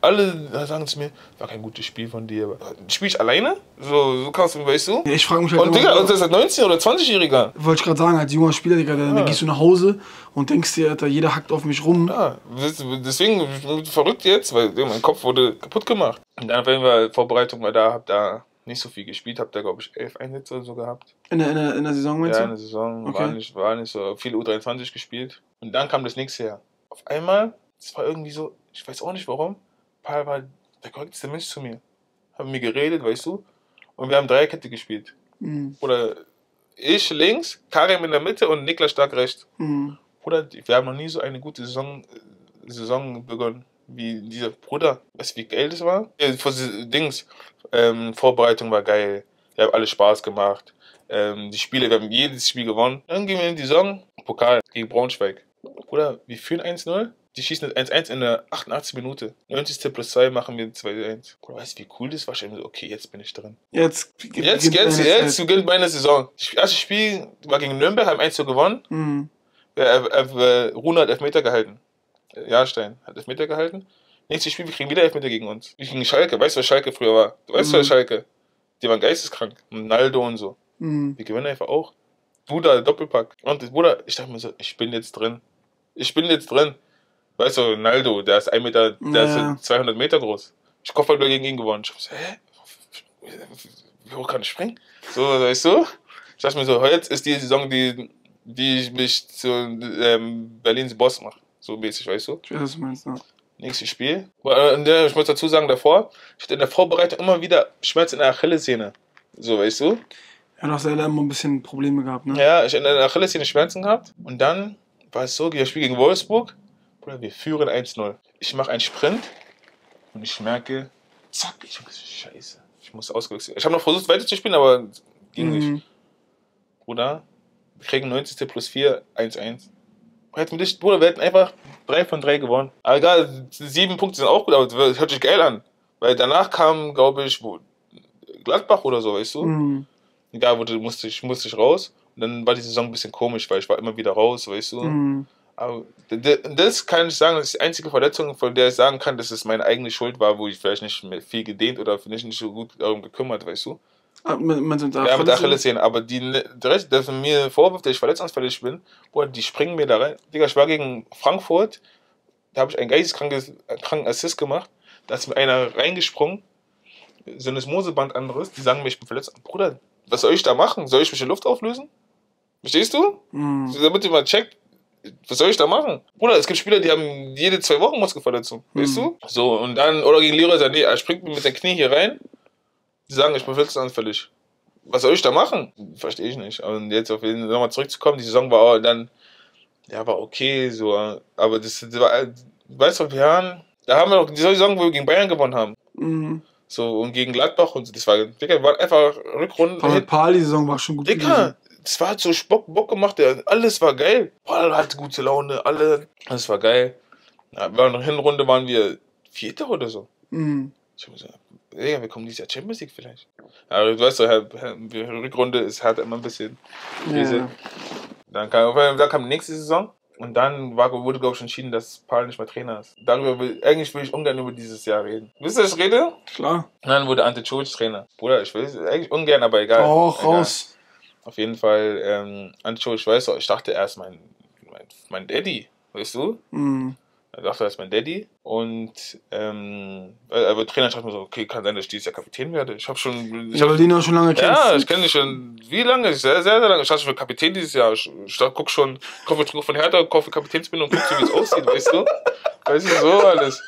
Alle sagen zu mir, war kein gutes Spiel von dir. Spiel ich alleine? So, so kannst du, weißt du? Ja, ich frage mich halt Und Digga, und das ist ein 19- oder 20-Jähriger. wollte ich gerade sagen, als junger Spieler, Digga, dann Ja. gehst du nach Hause und denkst dir, Alter, jeder hackt auf mich rum. Ja, deswegen ich bin verrückt jetzt, weil mein Kopf wurde kaputt gemacht. Und dann, wenn wir Vorbereitung war da, hab da nicht so viel gespielt, hab da, glaube ich, elf Einsätze oder so gehabt. In, der, in, der, in der Saison, meinst Ja, in du? der Saison Okay. war, nicht, war nicht so viel U23 gespielt. Und dann kam das nächste her. Auf einmal, es war irgendwie so, ich weiß auch nicht warum, Paul war der korrekteste Mensch zu mir. Haben mir geredet, weißt du? Und wir haben Dreierkette gespielt. Mhm. Oder ich links, Karim in der Mitte und Niklas Stark rechts. Mhm. Die- wir haben noch nie so eine gute Saison, Saison begonnen wie dieser Bruder. Weißt du, wie geil das war? Ja, vor Dings, ähm, Vorbereitung war geil. Wir haben alles Spaß gemacht. Ähm, die Spiele, wir haben jedes Spiel gewonnen. Dann gehen wir in die Saison, Pokal gegen Braunschweig. Bruder, wir führen 1-0. Die schießen 1-1 in der 88. Minute. 90. plus 2 machen wir 2-1. Bruder, weißt du, wie cool das war? So, okay, jetzt bin ich drin. Jetzt, Jetzt, jetzt, jetzt Zeit. beginnt meine Saison. Das erste Spiel war gegen Nürnberg, haben 1 gewonnen. Mhm. Äh, äh, Rune hat Elfmeter gehalten. Jahrstein hat Elfmeter gehalten. Nächstes Spiel, wir kriegen wieder Elfmeter gegen uns. Wir gegen Schalke. Weißt du, was Schalke früher war? Du weißt, Mhm. was Schalke? Die waren geisteskrank. Und Naldo und so. Mhm. Wir gewinnen einfach auch. Bruder, Doppelpack. Und Bruder, ich dachte mir so, ich bin jetzt drin. Ich bin jetzt drin. Weißt du, Naldo, der ist 1 Meter, der Ja. ist 200 Meter groß. Ich Kopfball gegen ihn gewonnen. Ich hab so, hä? Wie hoch kann ich springen? So, weißt du? Ich dachte mir so, jetzt ist die Saison, die, die ich mich zu ähm, Berlins Boss mache. So mäßig, weißt du? Ich weiß, was du meinst, ja. Nächstes Spiel. Äh, Ich muss dazu sagen, davor, ich hatte in der Vorbereitung immer wieder Schmerz in der Achillessehne. So, weißt du? Ja, du hast ja immer ein bisschen Probleme gehabt, ne? Ja, ich hatte in der Achillessehne Schmerzen gehabt. Und dann war es so, das Spiel gegen Wolfsburg. Bruder, wir führen 1-0. Ich mache einen Sprint und ich merke, zack, ich scheiße. Ich muss ausgewechselt. Ich habe noch versucht weiterzuspielen, aber ging nicht. Mhm. Bruder, wir kriegen 90. plus 4, 1-1. Hätten wir nicht, Bruder, wir hätten einfach 3 von 3 gewonnen. Aber egal, sieben Punkte sind auch gut, aber das hört sich geil an. Weil danach kam, glaube ich, Gladbach oder so, weißt du? Mhm. Wurde, musste, ich, musste ich raus. Und dann war die Saison ein bisschen komisch, weil ich war immer wieder raus, weißt du? Mhm. Aber das kann ich sagen, das ist die einzige Verletzung, von der ich sagen kann, dass es meine eigene Schuld war, wo ich vielleicht nicht mehr viel gedehnt oder nicht so gut darum gekümmert, weißt du? Ah, Man, sind da Ja, mit der Verletzungen? Achillessehne. Aber die, der von mir vorwirft, dass ich verletzungsfällig bin, boah, die springen mir da rein. Digga, ich war gegen Frankfurt, da habe ich einen geisteskranken kranken Assist gemacht, da ist mir einer reingesprungen, so ein Moseband anderes, die sagen mir, ich bin verletzt. Bruder, was soll ich da machen? Soll ich mich in Luft auflösen? Verstehst du? Mhm. Damit ihr mal checkt, was soll ich da machen? Bruder, es gibt Spieler, die haben jede zwei Wochen Muskelverletzung. Weißt Mhm. du? So, und dann, oder gegen Leroy Sané, er springt mir mit dem Knie hier rein. Die sagen, ich bin verletzungsanfällig. Was soll ich da machen? Verstehe ich nicht. Und jetzt auf jeden Fall nochmal zurückzukommen, die Saison war auch dann, ja, war okay, so, aber das, das war, weißt du, wir haben, da haben wir noch die Saison, wo wir gegen Bayern gewonnen haben. Mhm. So, und gegen Gladbach und so, das war, Digga, war einfach Rückrunden. Aber die Saison war schon gut. Dicker, das war halt so Bock, Bock gemacht, ja, alles war geil. Alle hatten gute Laune, alle, alles war geil. Ja, in der Hinrunde waren wir Vierter oder so. Mhm. Ich hab gesagt, Digga, wir kommen dieses Jahr Champions League vielleicht. Aber du weißt doch, die Rückrunde ist halt immer ein bisschen Krise. Ja. Dann kam, dann kam die nächste Saison und dann war, wurde, glaube ich, entschieden, dass Paul nicht mehr Trainer ist. Darüber will, eigentlich will ich ungern über dieses Jahr reden. Wisst ihr, was ich rede? Klar. Und dann wurde Ante Czovic Trainer. Bruder, ich will es eigentlich ungern, aber egal. Auch egal. raus. Auf jeden Fall, ähm, Ancho, ich weiß auch, ich dachte erst mein, mein, mein Daddy, weißt du? Mhm. Ich dachte erst mein Daddy. Und ähm, aber Trainer sagt mir so, okay, kann sein, dass ich dieses Jahr Kapitän werde. Ich habe schon. Ich Ich habe hab, Lina schon lange kennst. ja, ich kenne dich schon. Wie lange? Sehr, sehr, sehr lange. Ich dachte, ich bin Kapitän dieses Jahr. Ich, ich guck schon, kaufe Trikot von Hertha, kaufe Kapitänsbindung und guck so, wie es aussieht, weißt du? Weißt du, so alles.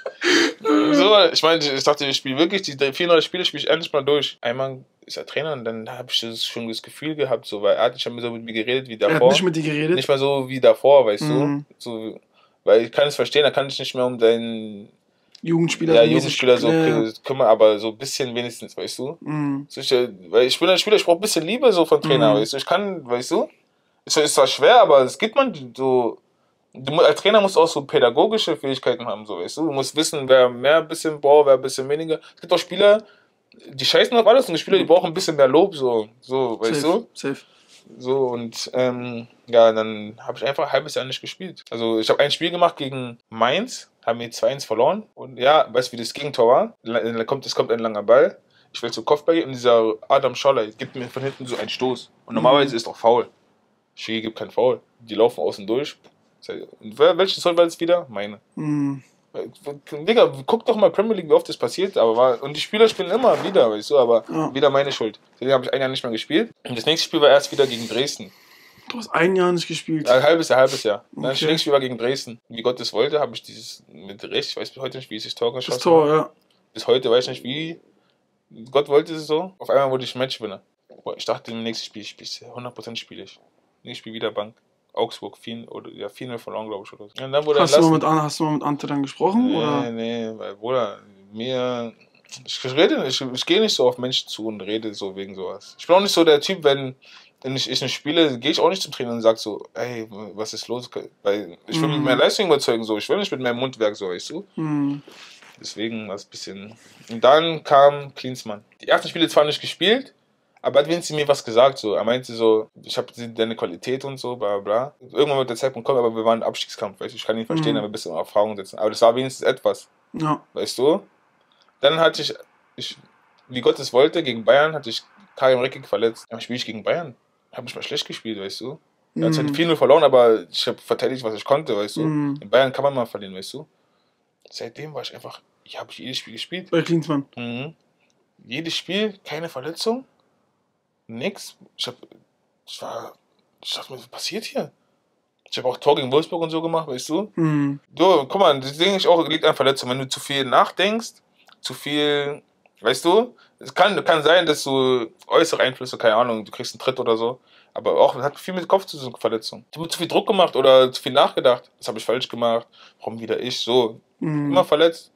So, ich meine, ich dachte, ich spiele wirklich, die 34 Spiele spiele ich endlich mal durch. Einmal ist er Trainer und dann habe ich das schon das Gefühl gehabt, so, weil er hat nicht mehr so mit mir geredet wie Er hat davor. nicht mit dir geredet. Nicht mal so wie davor, weißt Mhm. du? So, weil ich kann es verstehen, da kann ich nicht mehr um deinen Jugendspieler. ja, Jugendspieler so Ja. kümmern, aber so ein bisschen wenigstens, weißt du? Mhm. So, ich, weil ich bin ein Spieler, ich brauche ein bisschen Liebe so vom Trainer, Mhm. weißt du? Ich kann, weißt du? Es ist zwar schwer, aber es gibt man so. Du, als Trainer musst du auch so pädagogische Fähigkeiten haben, so weißt du. Du musst wissen, wer mehr ein bisschen braucht, wer ein bisschen weniger. Es gibt auch Spieler, die scheißen auf alles und die Spieler, die brauchen ein bisschen mehr Lob, so, so weißt Safe. du? Safe. So und ähm, ja, dann habe ich einfach ein halbes Jahr nicht gespielt. Also ich habe ein Spiel gemacht gegen Mainz, haben wir 2-1 verloren. Und ja, weißt du, wie das Gegentor war? Da kommt, es kommt ein langer Ball. Ich will zu Kopfball gehen und dieser Adam Scholler gibt mir von hinten so einen Stoß. Und normalerweise ist doch faul. Schiri gibt kein Foul. Die laufen außen durch. Und wer- welche Zoll war das wieder? Meine. Mhm. Digga, guck doch mal Premier League, wie oft das passiert. Aber war, und die Spieler spielen immer wieder, weißt du, aber Ja. wieder meine Schuld. Deswegen habe ich ein Jahr nicht mehr gespielt. Und das nächste Spiel war erst wieder gegen Dresden. Du hast ein Jahr nicht gespielt. Ein halbes Jahr, halbes Jahr. Dann das Okay. nächste Spiel war gegen Dresden. Wie Gott es wollte, habe ich dieses mit Recht, ich weiß bis heute nicht, wie ich das Tor geschossen Das Tor, ja. Bis heute weiß ich nicht, wie. Gott wollte es so. Auf einmal wurde ich Matchwinner. Boah, Ich dachte, im nächsten Spiel spiele ich 100% spiele ich. Ich spiele wieder Bank. Augsburg, 4 oder ja, 4 verloren, glaube ich. Oder so. Und dann wurde Hast du, mit, hast du mal mit Ante dann gesprochen? Nee, Oder? nee, weil, Bruder, mir. Ich rede, ich, ich gehe nicht so auf Menschen zu und rede so wegen sowas. Ich bin auch nicht so der Typ, wenn, wenn ich, ich nicht spiele, gehe ich auch nicht zum Trainer und sag so, ey, was ist los? Weil ich will Mhm. mit meiner Leistung überzeugen, so. Ich will nicht mit meinem Mundwerk, so, weißt du? Mhm. Deswegen war es ein bisschen. Und dann kam Klinsmann. Die ersten Spiele zwar nicht gespielt, aber hat wenigstens mir was gesagt. So. Er meinte so, ich habe deine Qualität und so, bla bla. Irgendwann wird der Zeitpunkt kommen, aber wir waren im Abstiegskampf. Weißt du? Ich kann ihn verstehen, Mhm. aber ein bisschen Erfahrung setzen. Aber das war wenigstens etwas, Ja. weißt du? Dann hatte ich, ich wie Gott es wollte, gegen Bayern hatte ich Karim Rekik verletzt. Dann spiele ich gegen Bayern. Habe ich mal schlecht gespielt, weißt du? Er hat Mhm. 4-0 verloren, aber ich habe verteidigt, was ich konnte, weißt du? Mhm. In Bayern kann man mal verlieren, weißt du? Seitdem war ich einfach, ich habe jedes Spiel gespielt. Bei Klinsmann. Mhm. Jedes Spiel, keine Verletzung, nix. Ich hab, ich war, ich dachte mir, was passiert hier? Ich habe auch Tor gegen Wolfsburg und so gemacht, weißt du? Mhm. Du, guck mal, das denke ich auch, liegt an Verletzung. Wenn du zu viel nachdenkst, zu viel, weißt du? Es kann, kann sein, dass du äußere Einflüsse, keine Ahnung, du kriegst einen Tritt oder so, aber auch, hat viel mit Kopf zu tun, Verletzung. Ich habe zu viel Druck gemacht oder zu viel nachgedacht. Das habe ich falsch gemacht. Warum wieder ich? So, Mhm. immer verletzt,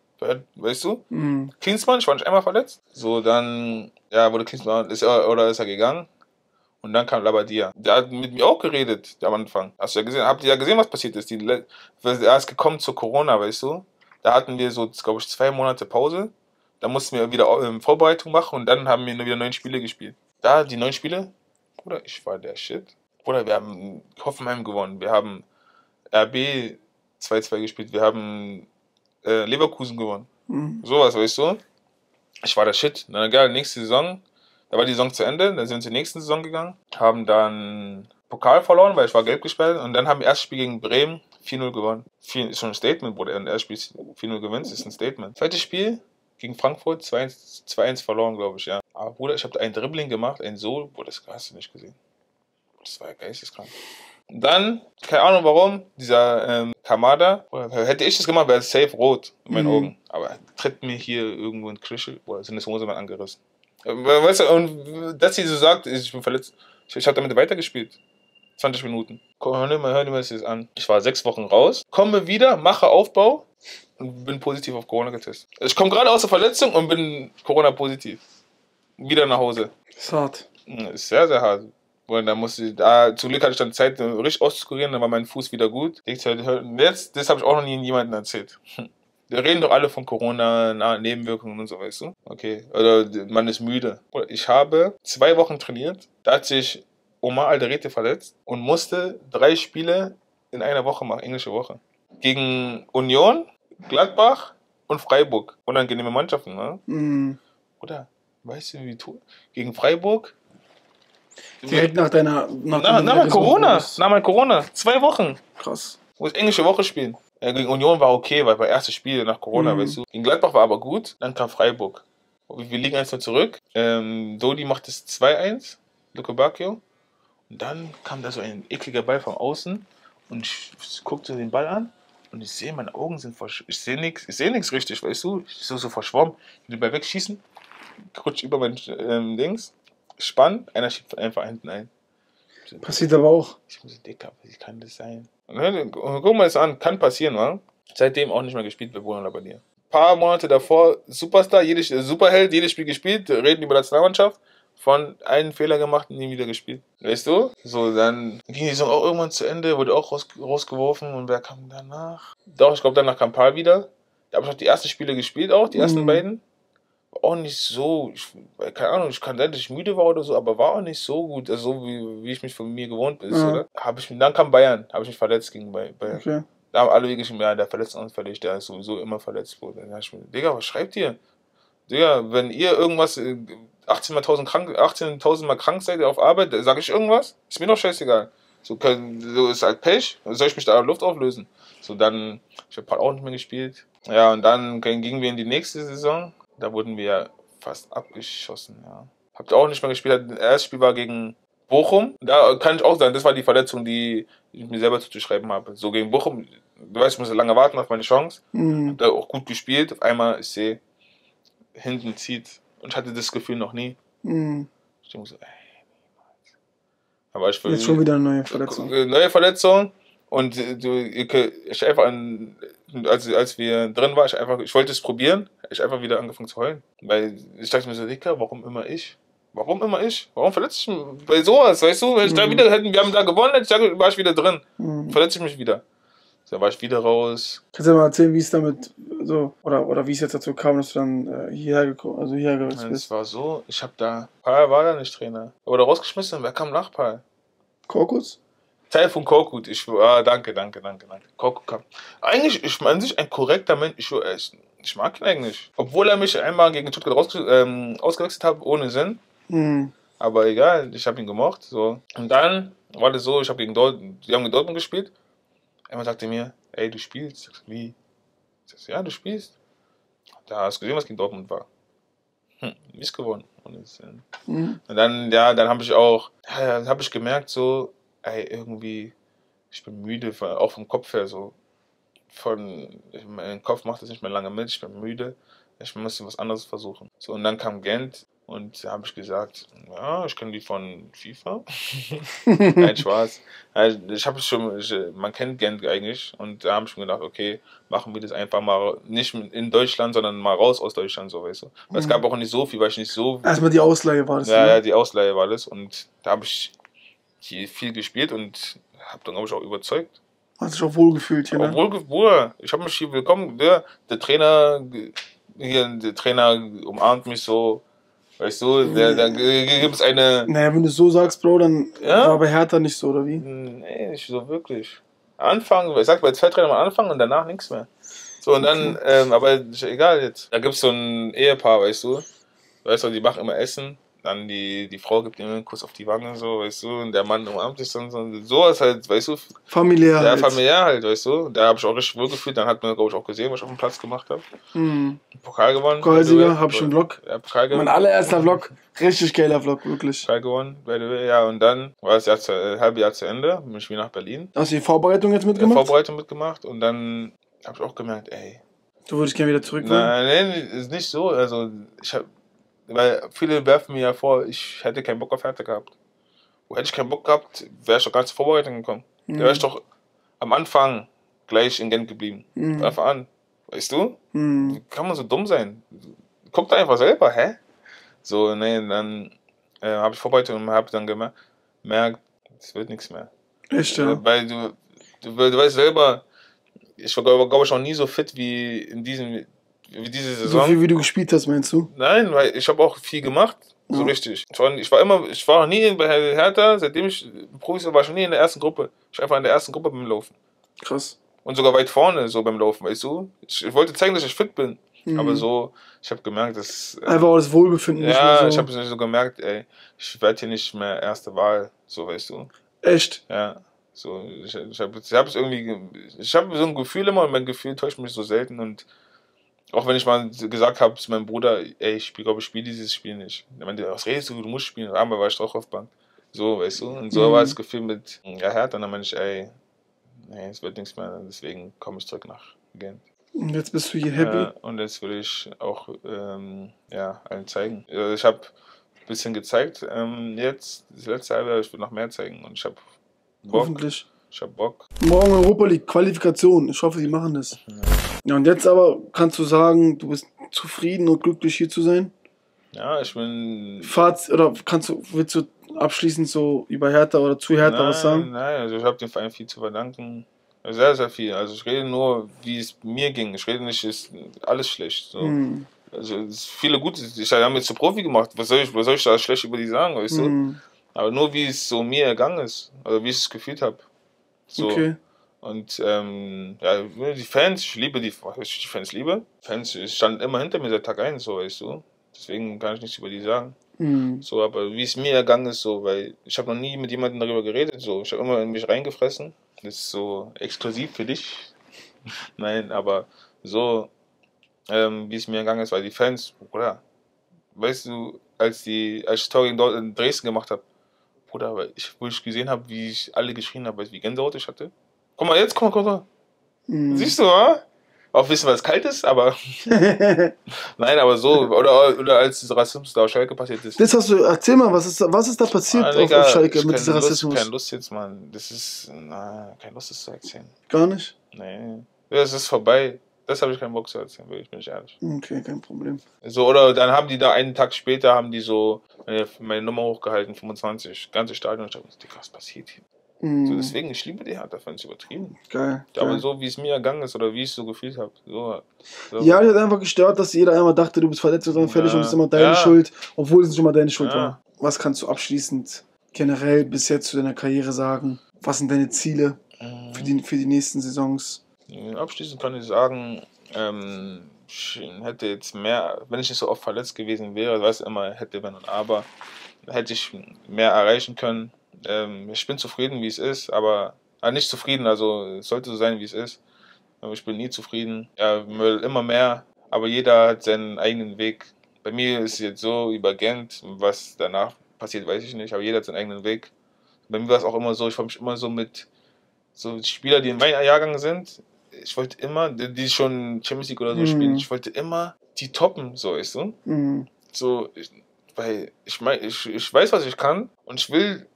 weißt du? Mhm. Klinsmann, ich war nicht einmal verletzt. So, dann, ja, wurde Klinsmann, ist er, oder ist er gegangen? Und dann kam Labadia. Der hat mit mir auch geredet am Anfang. Hast du ja gesehen, habt ihr ja gesehen, was passiert ist? Die, er ist gekommen zu Corona, weißt du? Da hatten wir so, glaube ich, zwei Monate Pause. Dann mussten wir wieder ähm, Vorbereitung machen und dann haben wir nur wieder neun Spiele gespielt. Da, die neun Spiele, Bruder, ich war der Shit. Bruder, wir haben Hoffenheim gewonnen. Wir haben RB 2-2 gespielt. Wir haben äh, Leverkusen gewonnen. Mhm. Sowas, weißt du? Ich war der Shit. Na egal, nächste Saison, da war die Saison zu Ende, dann sind wir zur nächsten Saison gegangen, haben dann Pokal verloren, weil ich war gelb gesperrt und dann haben wir erstes Spiel gegen Bremen 4-0 gewonnen. Vier- Ist schon ein Statement, Bruder. Ein erstes Spiel 4-0 gewinnst, ist ein Statement. Zweites Spiel gegen Frankfurt 2-1 2-1 verloren, glaube ich, ja. Aber Bruder, ich habe ein Dribbling gemacht, ein Soul, Bruder, das hast du nicht gesehen. Das war ja geisteskrank. Dann, keine Ahnung warum, dieser ähm, Kamada, Bruder, hätte ich das gemacht, wäre es safe rot in meinen Mhm. Augen. Aber er tritt mir hier irgendwo in die Knöchel, Bruder, sind das Hose mal angerissen. Äh, Weißt du, und dass sie so sagt, ich bin verletzt. Ich, ich habe damit weitergespielt. 20 Minuten. Komm, hör dir mal, hör dir mal das jetzt an. Ich war sechs Wochen raus, komme wieder, mache Aufbau und bin positiv auf Corona getestet. Ich komme gerade aus der Verletzung und bin Corona-positiv. Wieder nach Hause. Ist hart. Ist sehr, sehr hart. Und dann musste ich, da, zum Glück hatte ich dann Zeit, richtig auszukurieren, dann war mein Fuß wieder gut. Ich halt, Jetzt, das habe ich auch noch nie jemandem erzählt. Wir reden doch alle von Corona, na, Nebenwirkungen und so, weißt du? Okay. Oder man ist müde. Ich habe zwei Wochen trainiert. Da hat sich Omar Alderete verletzt und musste drei Spiele in einer Woche machen, englische Woche. Gegen Union, Gladbach und Freiburg. Unangenehme Mannschaften, ne? Mhm. Oder? Weißt du, wie tu? Gegen Freiburg? Direkt nach deiner. Na, Nach na mal Corona. Resonanz. Na mal Corona. Zwei Wochen. Krass. Muss englische Woche spielen. Ja, gegen Union war okay, weil war erstes Spiel nach Corona, Mhm. weißt du. Gegen Gladbach war aber gut. Dann kam Freiburg. Wir liegen 1 zurück. Ähm, Dodi macht es 2-1. Luke Bacchio. Und dann kam da so ein ekliger Ball von außen. Und ich guckte den Ball an. Und ich sehe, meine Augen sind versch Ich sehe nichts. Ich sehe nichts richtig, weißt du. Ich so, so verschwommen. Ich will den Ball wegschießen. Rutsch über mein ähm, Dings. Spann. Einer schiebt einfach hinten ein. Passiert aber auch. Ich muss dicker, wie kann das sein? Und Guck mal das an, kann passieren, wa? Seitdem auch nicht mehr gespielt bei Bruno Labbadia. Paar Monate davor Superstar, jedes, Superheld, jedes Spiel gespielt, reden über Nationalmannschaft. Von einen Fehler gemacht, nie wieder gespielt. Weißt du? So, dann ging die Saison auch irgendwann zu Ende, wurde auch raus, rausgeworfen. Und wer kam danach? Doch, ich glaube, danach kam Paul wieder. Da habe ich noch die ersten Spiele gespielt, auch die ersten Mhm. beiden. Auch nicht so, ich, keine Ahnung, ich kann sein, dass ich müde war oder so, aber war auch nicht so gut, also so wie, wie ich mich von mir gewohnt bin. Ja. Oder? Hab ich, dann kam Bayern, habe ich mich verletzt gegen Bay- Bayern. Okay. Da haben alle geschrieben, ja, der verletzt uns völlig, der ist sowieso immer verletzt wurde. Dann ich mir, Digga, was schreibt ihr? Digga, wenn ihr irgendwas äh, 18.000 krank, 18.000 Mal krank seid auf Arbeit, sage ich irgendwas? Ist mir doch scheißegal. So, können, so ist halt Pech, soll ich mich da in der Luft auflösen? So, dann, ich habe auch nicht mehr gespielt. Ja, und dann gingen wir in die nächste Saison. Da wurden wir fast abgeschossen, ja. Habt ihr auch nicht mehr gespielt. Das erste Spiel war gegen Bochum. Da kann ich auch sagen, das war die Verletzung, die ich mir selber zuzuschreiben habe. So gegen Bochum, du weißt, ich musste lange warten auf meine Chance. Mhm. Hab da auch gut gespielt. Auf einmal, ich sehe, hinten zieht. Und ich hatte das Gefühl noch nie. Mhm. Ich denke so, ey, niemals. Aber ich Jetzt schon wieder eine neue Verletzung. Äh, Neue Verletzung. Und äh, du, ich einfach an, als, als wir drin waren, ich einfach, ich wollte es probieren, ich einfach wieder angefangen zu heulen. Weil ich dachte mir so, Dicker, warum immer ich? Warum immer ich? Warum verletze ich mich bei sowas, weißt du? Wenn ich da Mhm. wieder hätten, wir haben da gewonnen, ich da, war ich wieder drin. Mhm. Verletze ich mich wieder. Da war ich wieder raus. Kannst du mal erzählen, wie es damit so, oder, oder wie es jetzt dazu kam, dass du dann äh, hierher gekommen, also hierher gewechselt Es bist? war so, ich habe da, Paul war da nicht Trainer. Er wurde rausgeschmissen, wer kam nach Paul? Korkus? Teil von Korkut. Ich, ah, danke, danke, danke, danke. Korkut kam. Eigentlich, ich an sich ein korrekter Mensch. Ich, ich, ich mag ihn eigentlich. Obwohl er mich einmal gegen Stuttgart raus, ähm, ausgewechselt hat, ohne Sinn. Mhm. Aber egal, ich habe ihn gemocht. So. Und dann war das so, ich habe gegen Dortmund, die haben gegen Dortmund gespielt. Einmal sagte mir, ey, du spielst. Ich sag, wie? Ich sag, ja, du spielst. Da hast du gesehen, was gegen Dortmund war. Hm, Mist gewonnen. Ohne Sinn. Mhm. Und dann, ja, dann habe ich auch, ja, dann habe ich gemerkt, so, ey, irgendwie, ich bin müde, auch vom Kopf her, so, von, mein Kopf macht das nicht mehr lange mit, ich bin müde, ich muss was anderes versuchen. So, und dann kam Gent und da habe ich gesagt, ja, ich kenne die von FIFA. Nein, Spaß. Also, ich habe schon, ich, man kennt Gent eigentlich und da habe ich mir gedacht, okay, machen wir das einfach mal, nicht in Deutschland, sondern mal raus aus Deutschland, so, weißt du. Weil es Mhm. gab auch nicht so viel, weil ich nicht so Erstmal die Ausleihe war das. ja, ne? ja, die Ausleihe war das und da habe ich hier viel gespielt und habe dann, glaube ich, auch überzeugt. Hast dich auch wohlgefühlt hier, ne? Obwohl, Bruder, ich habe mich hier willkommen, der, der Trainer, hier, der Trainer umarmt mich so. Weißt du, da, da gibt es eine. Naja, wenn du es so sagst, Bro, dann Ja? war bei Hertha nicht so, oder wie? Nee, nicht so wirklich. Anfangen, ich sag bei zwei Trainern mal anfangen und danach nichts mehr. So, und dann, ähm, aber egal jetzt. Da gibt es so ein Ehepaar, weißt du. Weißt du, die machen immer Essen. Dann die, die Frau gibt ihm einen Kuss auf die Wange, so, weißt du. Und der Mann umarmt sich dann so. So ist halt, weißt du, Familiär. der halt. familiär halt, weißt du. Da habe ich auch richtig wohl gefühlt. Dann hat man, glaube ich, auch gesehen, was ich auf dem Platz gemacht habe. Mhm. Pokal gewonnen. Pokalsieger, hab ich im Vlog. Ja, Pokal Mein gewonnen. allererster Vlog. Richtig geiler Vlog, wirklich. Pokal gewonnen, by the way. Ja, und dann war das Jahr zu, äh, halbe Jahr zu Ende. Bin ich wieder nach Berlin. Hast du die Vorbereitung jetzt Ja, mitgemacht? Vorbereitung mitgemacht. Und dann habe ich auch gemerkt, ey, du würdest gerne wieder zurück? Nein, nee, ist nicht so. Also, ich hab, weil viele werfen mir ja vor, ich hätte keinen Bock auf Härte gehabt. Wo hätte ich keinen Bock gehabt, wäre ich doch gar zur Vorbereitung gekommen. Da wäre ich doch am Anfang gleich in Gent geblieben. Mhm. Anfang an. Weißt du? Mhm. Wie kann man so dumm sein? Guck doch einfach selber, hä? So, nee, dann äh, habe ich Vorbereitung und habe dann gemer- gemerkt, es wird nichts mehr. Echt, ja. Weil du, du, du weißt selber, ich war, glaube glaub ich, noch nie so fit wie in diesem, wie diese So Saison. viel wie du gespielt hast, meinst du? Nein, weil ich habe auch viel gemacht, so Ja. richtig. Ich war, ich war immer, ich war noch nie bei Hertha, seitdem ich Profis war, war ich schon nie in der ersten Gruppe. Ich war einfach in der ersten Gruppe beim Laufen. Krass. Und sogar weit vorne so beim Laufen, weißt du? Ich, ich wollte zeigen, dass ich fit bin. Mhm. Aber so, ich habe gemerkt, dass. äh, Einfach auch das Wohlbefinden ja, so. ich habe so gemerkt, ey, ich werde hier nicht mehr erste Wahl, so weißt du. Echt? Ja. So, ich, ich habe ich irgendwie, ge- ich habe so ein Gefühl immer und mein Gefühl täuscht mich so selten und auch wenn ich mal gesagt habe zu meinem Bruder, ey, ich glaube, ich spiele dieses Spiel nicht. Er meinte, was redest du, du musst spielen. Einmal war ich drauf auf Bank. So, weißt du? Und so Mhm. war das Gefühl mit, ja, Hertha, und dann meinte ich, ey, nee, es wird nichts mehr, deswegen komme ich zurück nach Gent. Und jetzt bist du hier happy? Ja, und jetzt will ich auch ähm, ja, allen zeigen. Also ich habe ein bisschen gezeigt, ähm, jetzt, das letzte halbe Jahr, ich will noch mehr zeigen und ich habe Bock. Hoffentlich. Ich habe Bock. Morgen Europa League, Qualifikation. Ich hoffe, die machen das. Ja, und jetzt aber kannst du sagen, du bist zufrieden und glücklich hier zu sein? Ja, ich bin. Fazit, oder kannst du, willst du abschließend so über Hertha oder zu Hertha nein, was sagen? Nein, also ich habe dem Verein viel zu verdanken. Sehr, sehr viel. Also ich rede nur, wie es mir ging. Ich rede nicht, ist alles schlecht. So. Hm. Also viele gute. Ich habe jetzt zu Profi gemacht. Was soll ich, was soll ich da schlecht über die sagen, weißt du? Hm. Aber nur wie es so mir ergangen ist. Oder wie ich es gefühlt habe. So. Okay. Und ähm, ja, die Fans, ich liebe die, ich die Fans liebe. Fans standen immer hinter mir seit Tag 1, so weißt du. Deswegen kann ich nichts über die sagen. Hm. So, aber wie es mir ergangen ist, so, weil ich habe noch nie mit jemandem darüber geredet. So, ich habe immer in mich reingefressen. Das ist so exklusiv für dich. Nein, aber so, ähm, wie es mir ergangen ist, weil die Fans, Bruder, weißt du, als die, als ich gegen Dort in Dresden gemacht habe, Bruder, weil ich, wo ich gesehen habe, wie ich alle geschrien habe, wie Gänsehaut ich hatte. Guck mal jetzt, guck mal, guck mal. Hm. Siehst du, wa? Auch wissen, weil es kalt ist, aber. Nein, aber so. Oder, oder als dieser Rassismus da auf Schalke passiert ist. Das hast du, erzähl mal, was ist, was ist da passiert Ah, auf, Digga, auf Schalke ich mit diesem Lust, Rassismus? Keine Lust jetzt, Mann. Das ist. Na, keine Lust, das zu erzählen. Gar nicht? Nee. Ja, Es ist vorbei. Das habe ich keinen Bock zu erzählen, will ich bin ich ehrlich. Okay, kein Problem. So, oder dann haben die da einen Tag später, haben die so meine, meine Nummer hochgehalten, 25, ganze Stadion. Ich dachte, Digga, was passiert hier? So, Hm. deswegen, ich liebe die Hertha-Fans übertrieben. Geil. Aber geil. so, wie es mir ergangen ist oder wie ich es so gefühlt habe. So, so. Ja, die hat einfach gestört, dass jeder einmal dachte, du bist verletzungsanfällig Ja. und es ist immer deine Ja. Schuld, obwohl es nicht immer deine Schuld Ja. war. Was kannst du abschließend generell bis jetzt zu deiner Karriere sagen? Was sind deine Ziele Mhm. für die, für die nächsten Saisons? Abschließend kann ich sagen, ähm, ich hätte jetzt mehr, wenn ich nicht so oft verletzt gewesen wäre, weiß immer, hätte, wenn und aber, hätte ich mehr erreichen können. Ähm, ich bin zufrieden, wie es ist, aber äh, nicht zufrieden, also es sollte so sein, wie es ist. Aber ich bin nie zufrieden. Ja, will immer mehr, aber jeder hat seinen eigenen Weg. Bei mir ist es jetzt so über Gent, was danach passiert, weiß ich nicht, aber jeder hat seinen eigenen Weg. Bei mir war es auch immer so, ich habe mich immer so mit so Spieler, die in meinem Jahrgang sind, ich wollte immer, die schon Champions League oder so Mhm. spielen, ich wollte immer die toppen, so weißt du. Mhm. So, ich, weil ich meine, ich, ich weiß, was ich kann und ich will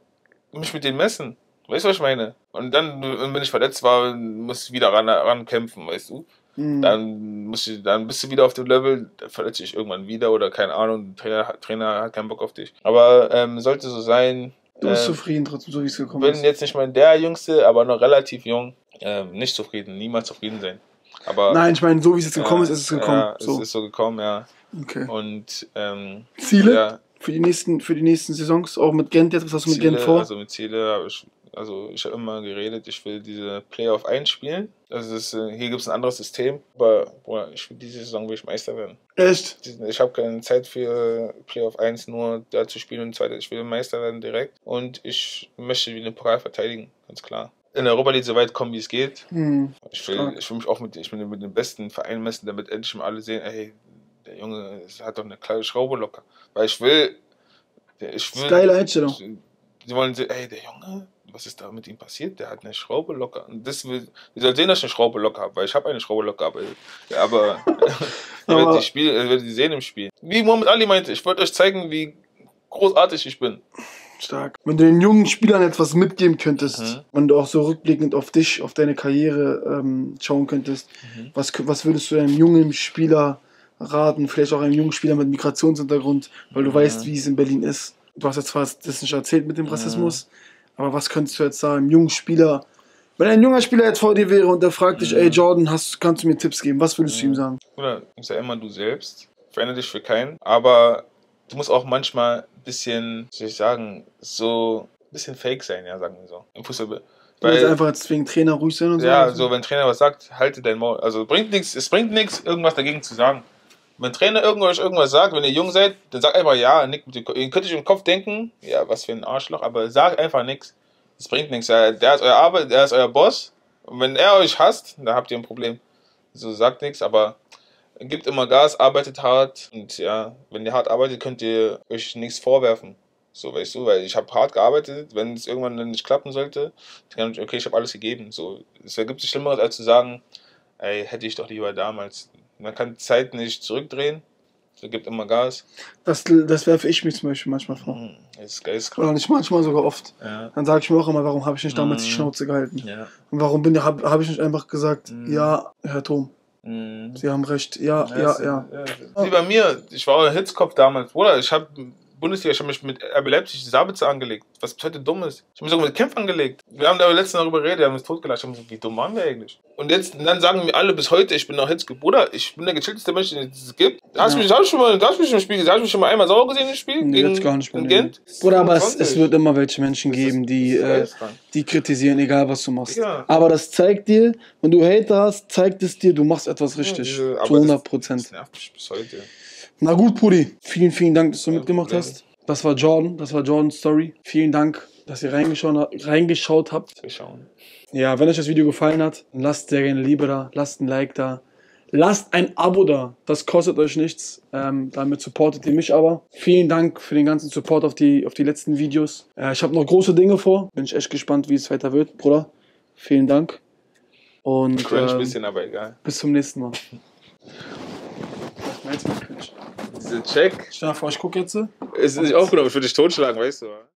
mich mit denen messen. Weißt du, was ich meine? Und dann, wenn ich verletzt war, muss ich wieder ran, rankämpfen, weißt du? Mhm. Dann, muss ich, dann bist du wieder auf dem Level, dann verletze ich irgendwann wieder oder keine Ahnung, der Trainer, Trainer hat keinen Bock auf dich. Aber ähm, sollte so sein. Du bist ähm, zufrieden trotzdem, so wie es gekommen bin ist. jetzt nicht mehr der Jüngste, aber noch relativ jung. Ähm, nicht zufrieden, niemals zufrieden sein. Aber Nein, ich meine, so wie es jetzt gekommen ja, ist, ist es gekommen. Ja, so. es ist so gekommen, ja. okay. Und ähm, Ziele ja, für, die nächsten, für die nächsten Saisons, auch mit Gent jetzt, was hast du mit Ziele, Gent vor? Also mit Ziele habe ich, also ich habe immer geredet, ich will diese Playoff einspielen. Also ist, äh, hier gibt es ein anderes System, aber boah, ich will diese Saison will ich Meister werden. Echt? Ich habe keine Zeit für Playoff 1 nur da zu spielen und zweite, ich will Meister werden direkt und ich möchte wie den Pokal verteidigen, ganz klar. In Europa League so weit kommen, wie es geht. Hm. Ich will, ich will mich auch mit, ich will mit dem besten Verein messen, damit endlich mal alle sehen, ey, der Junge hat doch eine kleine Schraube locker. Weil ich will, ich Das will. ist geile Einstellung. Die wollen sehen, ey, der Junge, was ist da mit ihm passiert? Der hat eine Schraube locker. Und das will, die sollen sehen, dass ich eine Schraube locker habe, weil ich habe eine Schraube locker, aber, aber, ihr werdet die Spiel, ihr werdet die sehen im Spiel. Wie Mohamed Ali meinte, ich wollte euch zeigen, wie großartig ich bin. Stark. Wenn du den jungen Spielern etwas mitgeben könntest, Mhm. du auch so rückblickend auf dich, auf deine Karriere ähm, schauen könntest, Mhm. was, was würdest du einem jungen Spieler raten? Vielleicht auch einem jungen Spieler mit Migrationshintergrund, weil du Mhm. weißt, wie es in Berlin ist. Du hast jetzt zwar das nicht erzählt mit dem. Rassismus, aber was könntest du jetzt sagen, einem jungen Spieler, wenn ein junger Spieler jetzt vor dir wäre und der fragt dich, ey Jordan, hast, kannst du mir Tipps geben? Was würdest du ihm sagen? Oder sei immer du selbst. Verändere dich für keinen. Aber du musst auch manchmal ein bisschen, wie soll ich sagen, so ein bisschen fake sein, ja, sagen wir so. Im Fußball. Du willst Weil, einfach jetzt wegen Trainer ruhig sein und so? ja, so, wenn ein Trainer was sagt, halte dein Maul. Also bringt nichts, es bringt nichts, irgendwas dagegen zu sagen. Wenn Trainer irgendwas, irgendwas sagt, wenn ihr jung seid, dann sagt einfach ja, nick. Ihr könnt euch im Kopf denken, ja, was für ein Arschloch, aber sagt einfach nichts. Es bringt nichts. Der ist euer Arbeit, der ist euer Boss. Und wenn er euch hasst, dann habt ihr ein Problem. So sagt nichts, aber gibt immer Gas, arbeitet hart und ja, wenn ihr hart arbeitet, könnt ihr euch nichts vorwerfen. So, weißt du, weil ich habe hart gearbeitet, wenn es irgendwann nicht klappen sollte, dann okay, ich habe alles gegeben. So, es ergibt sich Schlimmeres, als zu sagen, ey, hätte ich doch lieber damals. Man kann die Zeit nicht zurückdrehen. Es gibt immer Gas. Das, das werfe ich mir zum Beispiel manchmal vor. Hm, Das ist geistkrank. Oder nicht manchmal, sogar oft. Ja. Dann sage ich mir auch immer, warum habe ich nicht damals die Mhm. Schnauze gehalten? Ja. Und warum habe hab ich nicht einfach gesagt, Mhm. ja, Herr Tom, Mhm. Sie haben recht, ja, ja, das- ja. Wie bei mir, ich war ein Hitzkopf damals. Bruder, ich habe Bundesliga, ich habe mich mit RB Leipzig Sabitzer angelegt, was bis heute dumm ist. Ich habe mich sogar mit Kempf angelegt. Wir haben da letztens darüber geredet, wir haben uns totgelacht. Ich habe gesagt, wie dumm waren wir eigentlich? Und jetzt, und dann sagen mir alle bis heute, ich bin noch Hitzkopf. Bruder, ich bin der gechillteste Mensch, den es gibt. Hast du Ja. mich, schon mal, hast mich im Spiel gesehen? Hast du mich schon mal einmal sauer gesehen im Spiel? Nee, jetzt gar nicht nee. Gent? Bruder, aber es, 20. es wird immer welche Menschen geben, die, äh, die kritisieren, egal was du machst. Ja. Aber das zeigt dir, wenn du Hater hast, zeigt es dir, du machst etwas richtig. diese- aber zu das- 100 Prozent. Das nervt mich bis heute. Na gut, Pudi, vielen, vielen Dank, dass du Kein mitgemacht hast. Das war Jordan, das war Jordans Story. Vielen Dank, dass ihr reingeschaut, reingeschaut habt. Wir schauen. Ja, wenn euch das Video gefallen hat, dann lasst sehr gerne Liebe da, lasst ein Like da, lasst ein Abo da. Das kostet euch nichts. Ähm, damit supportet ihr mich aber. Vielen Dank für den ganzen Support auf die, auf die letzten Videos. Äh, ich habe noch große Dinge vor. Bin ich echt gespannt, wie es weiter wird, Bruder. Vielen Dank. Und Cringe ein ähm, bisschen, aber egal. bis zum nächsten Mal. Was meinst du mit Cringe? Check Stell dir vor, ich gucke jetzt. ist nicht aufgenommen, ich würde dich totschlagen, weißt du.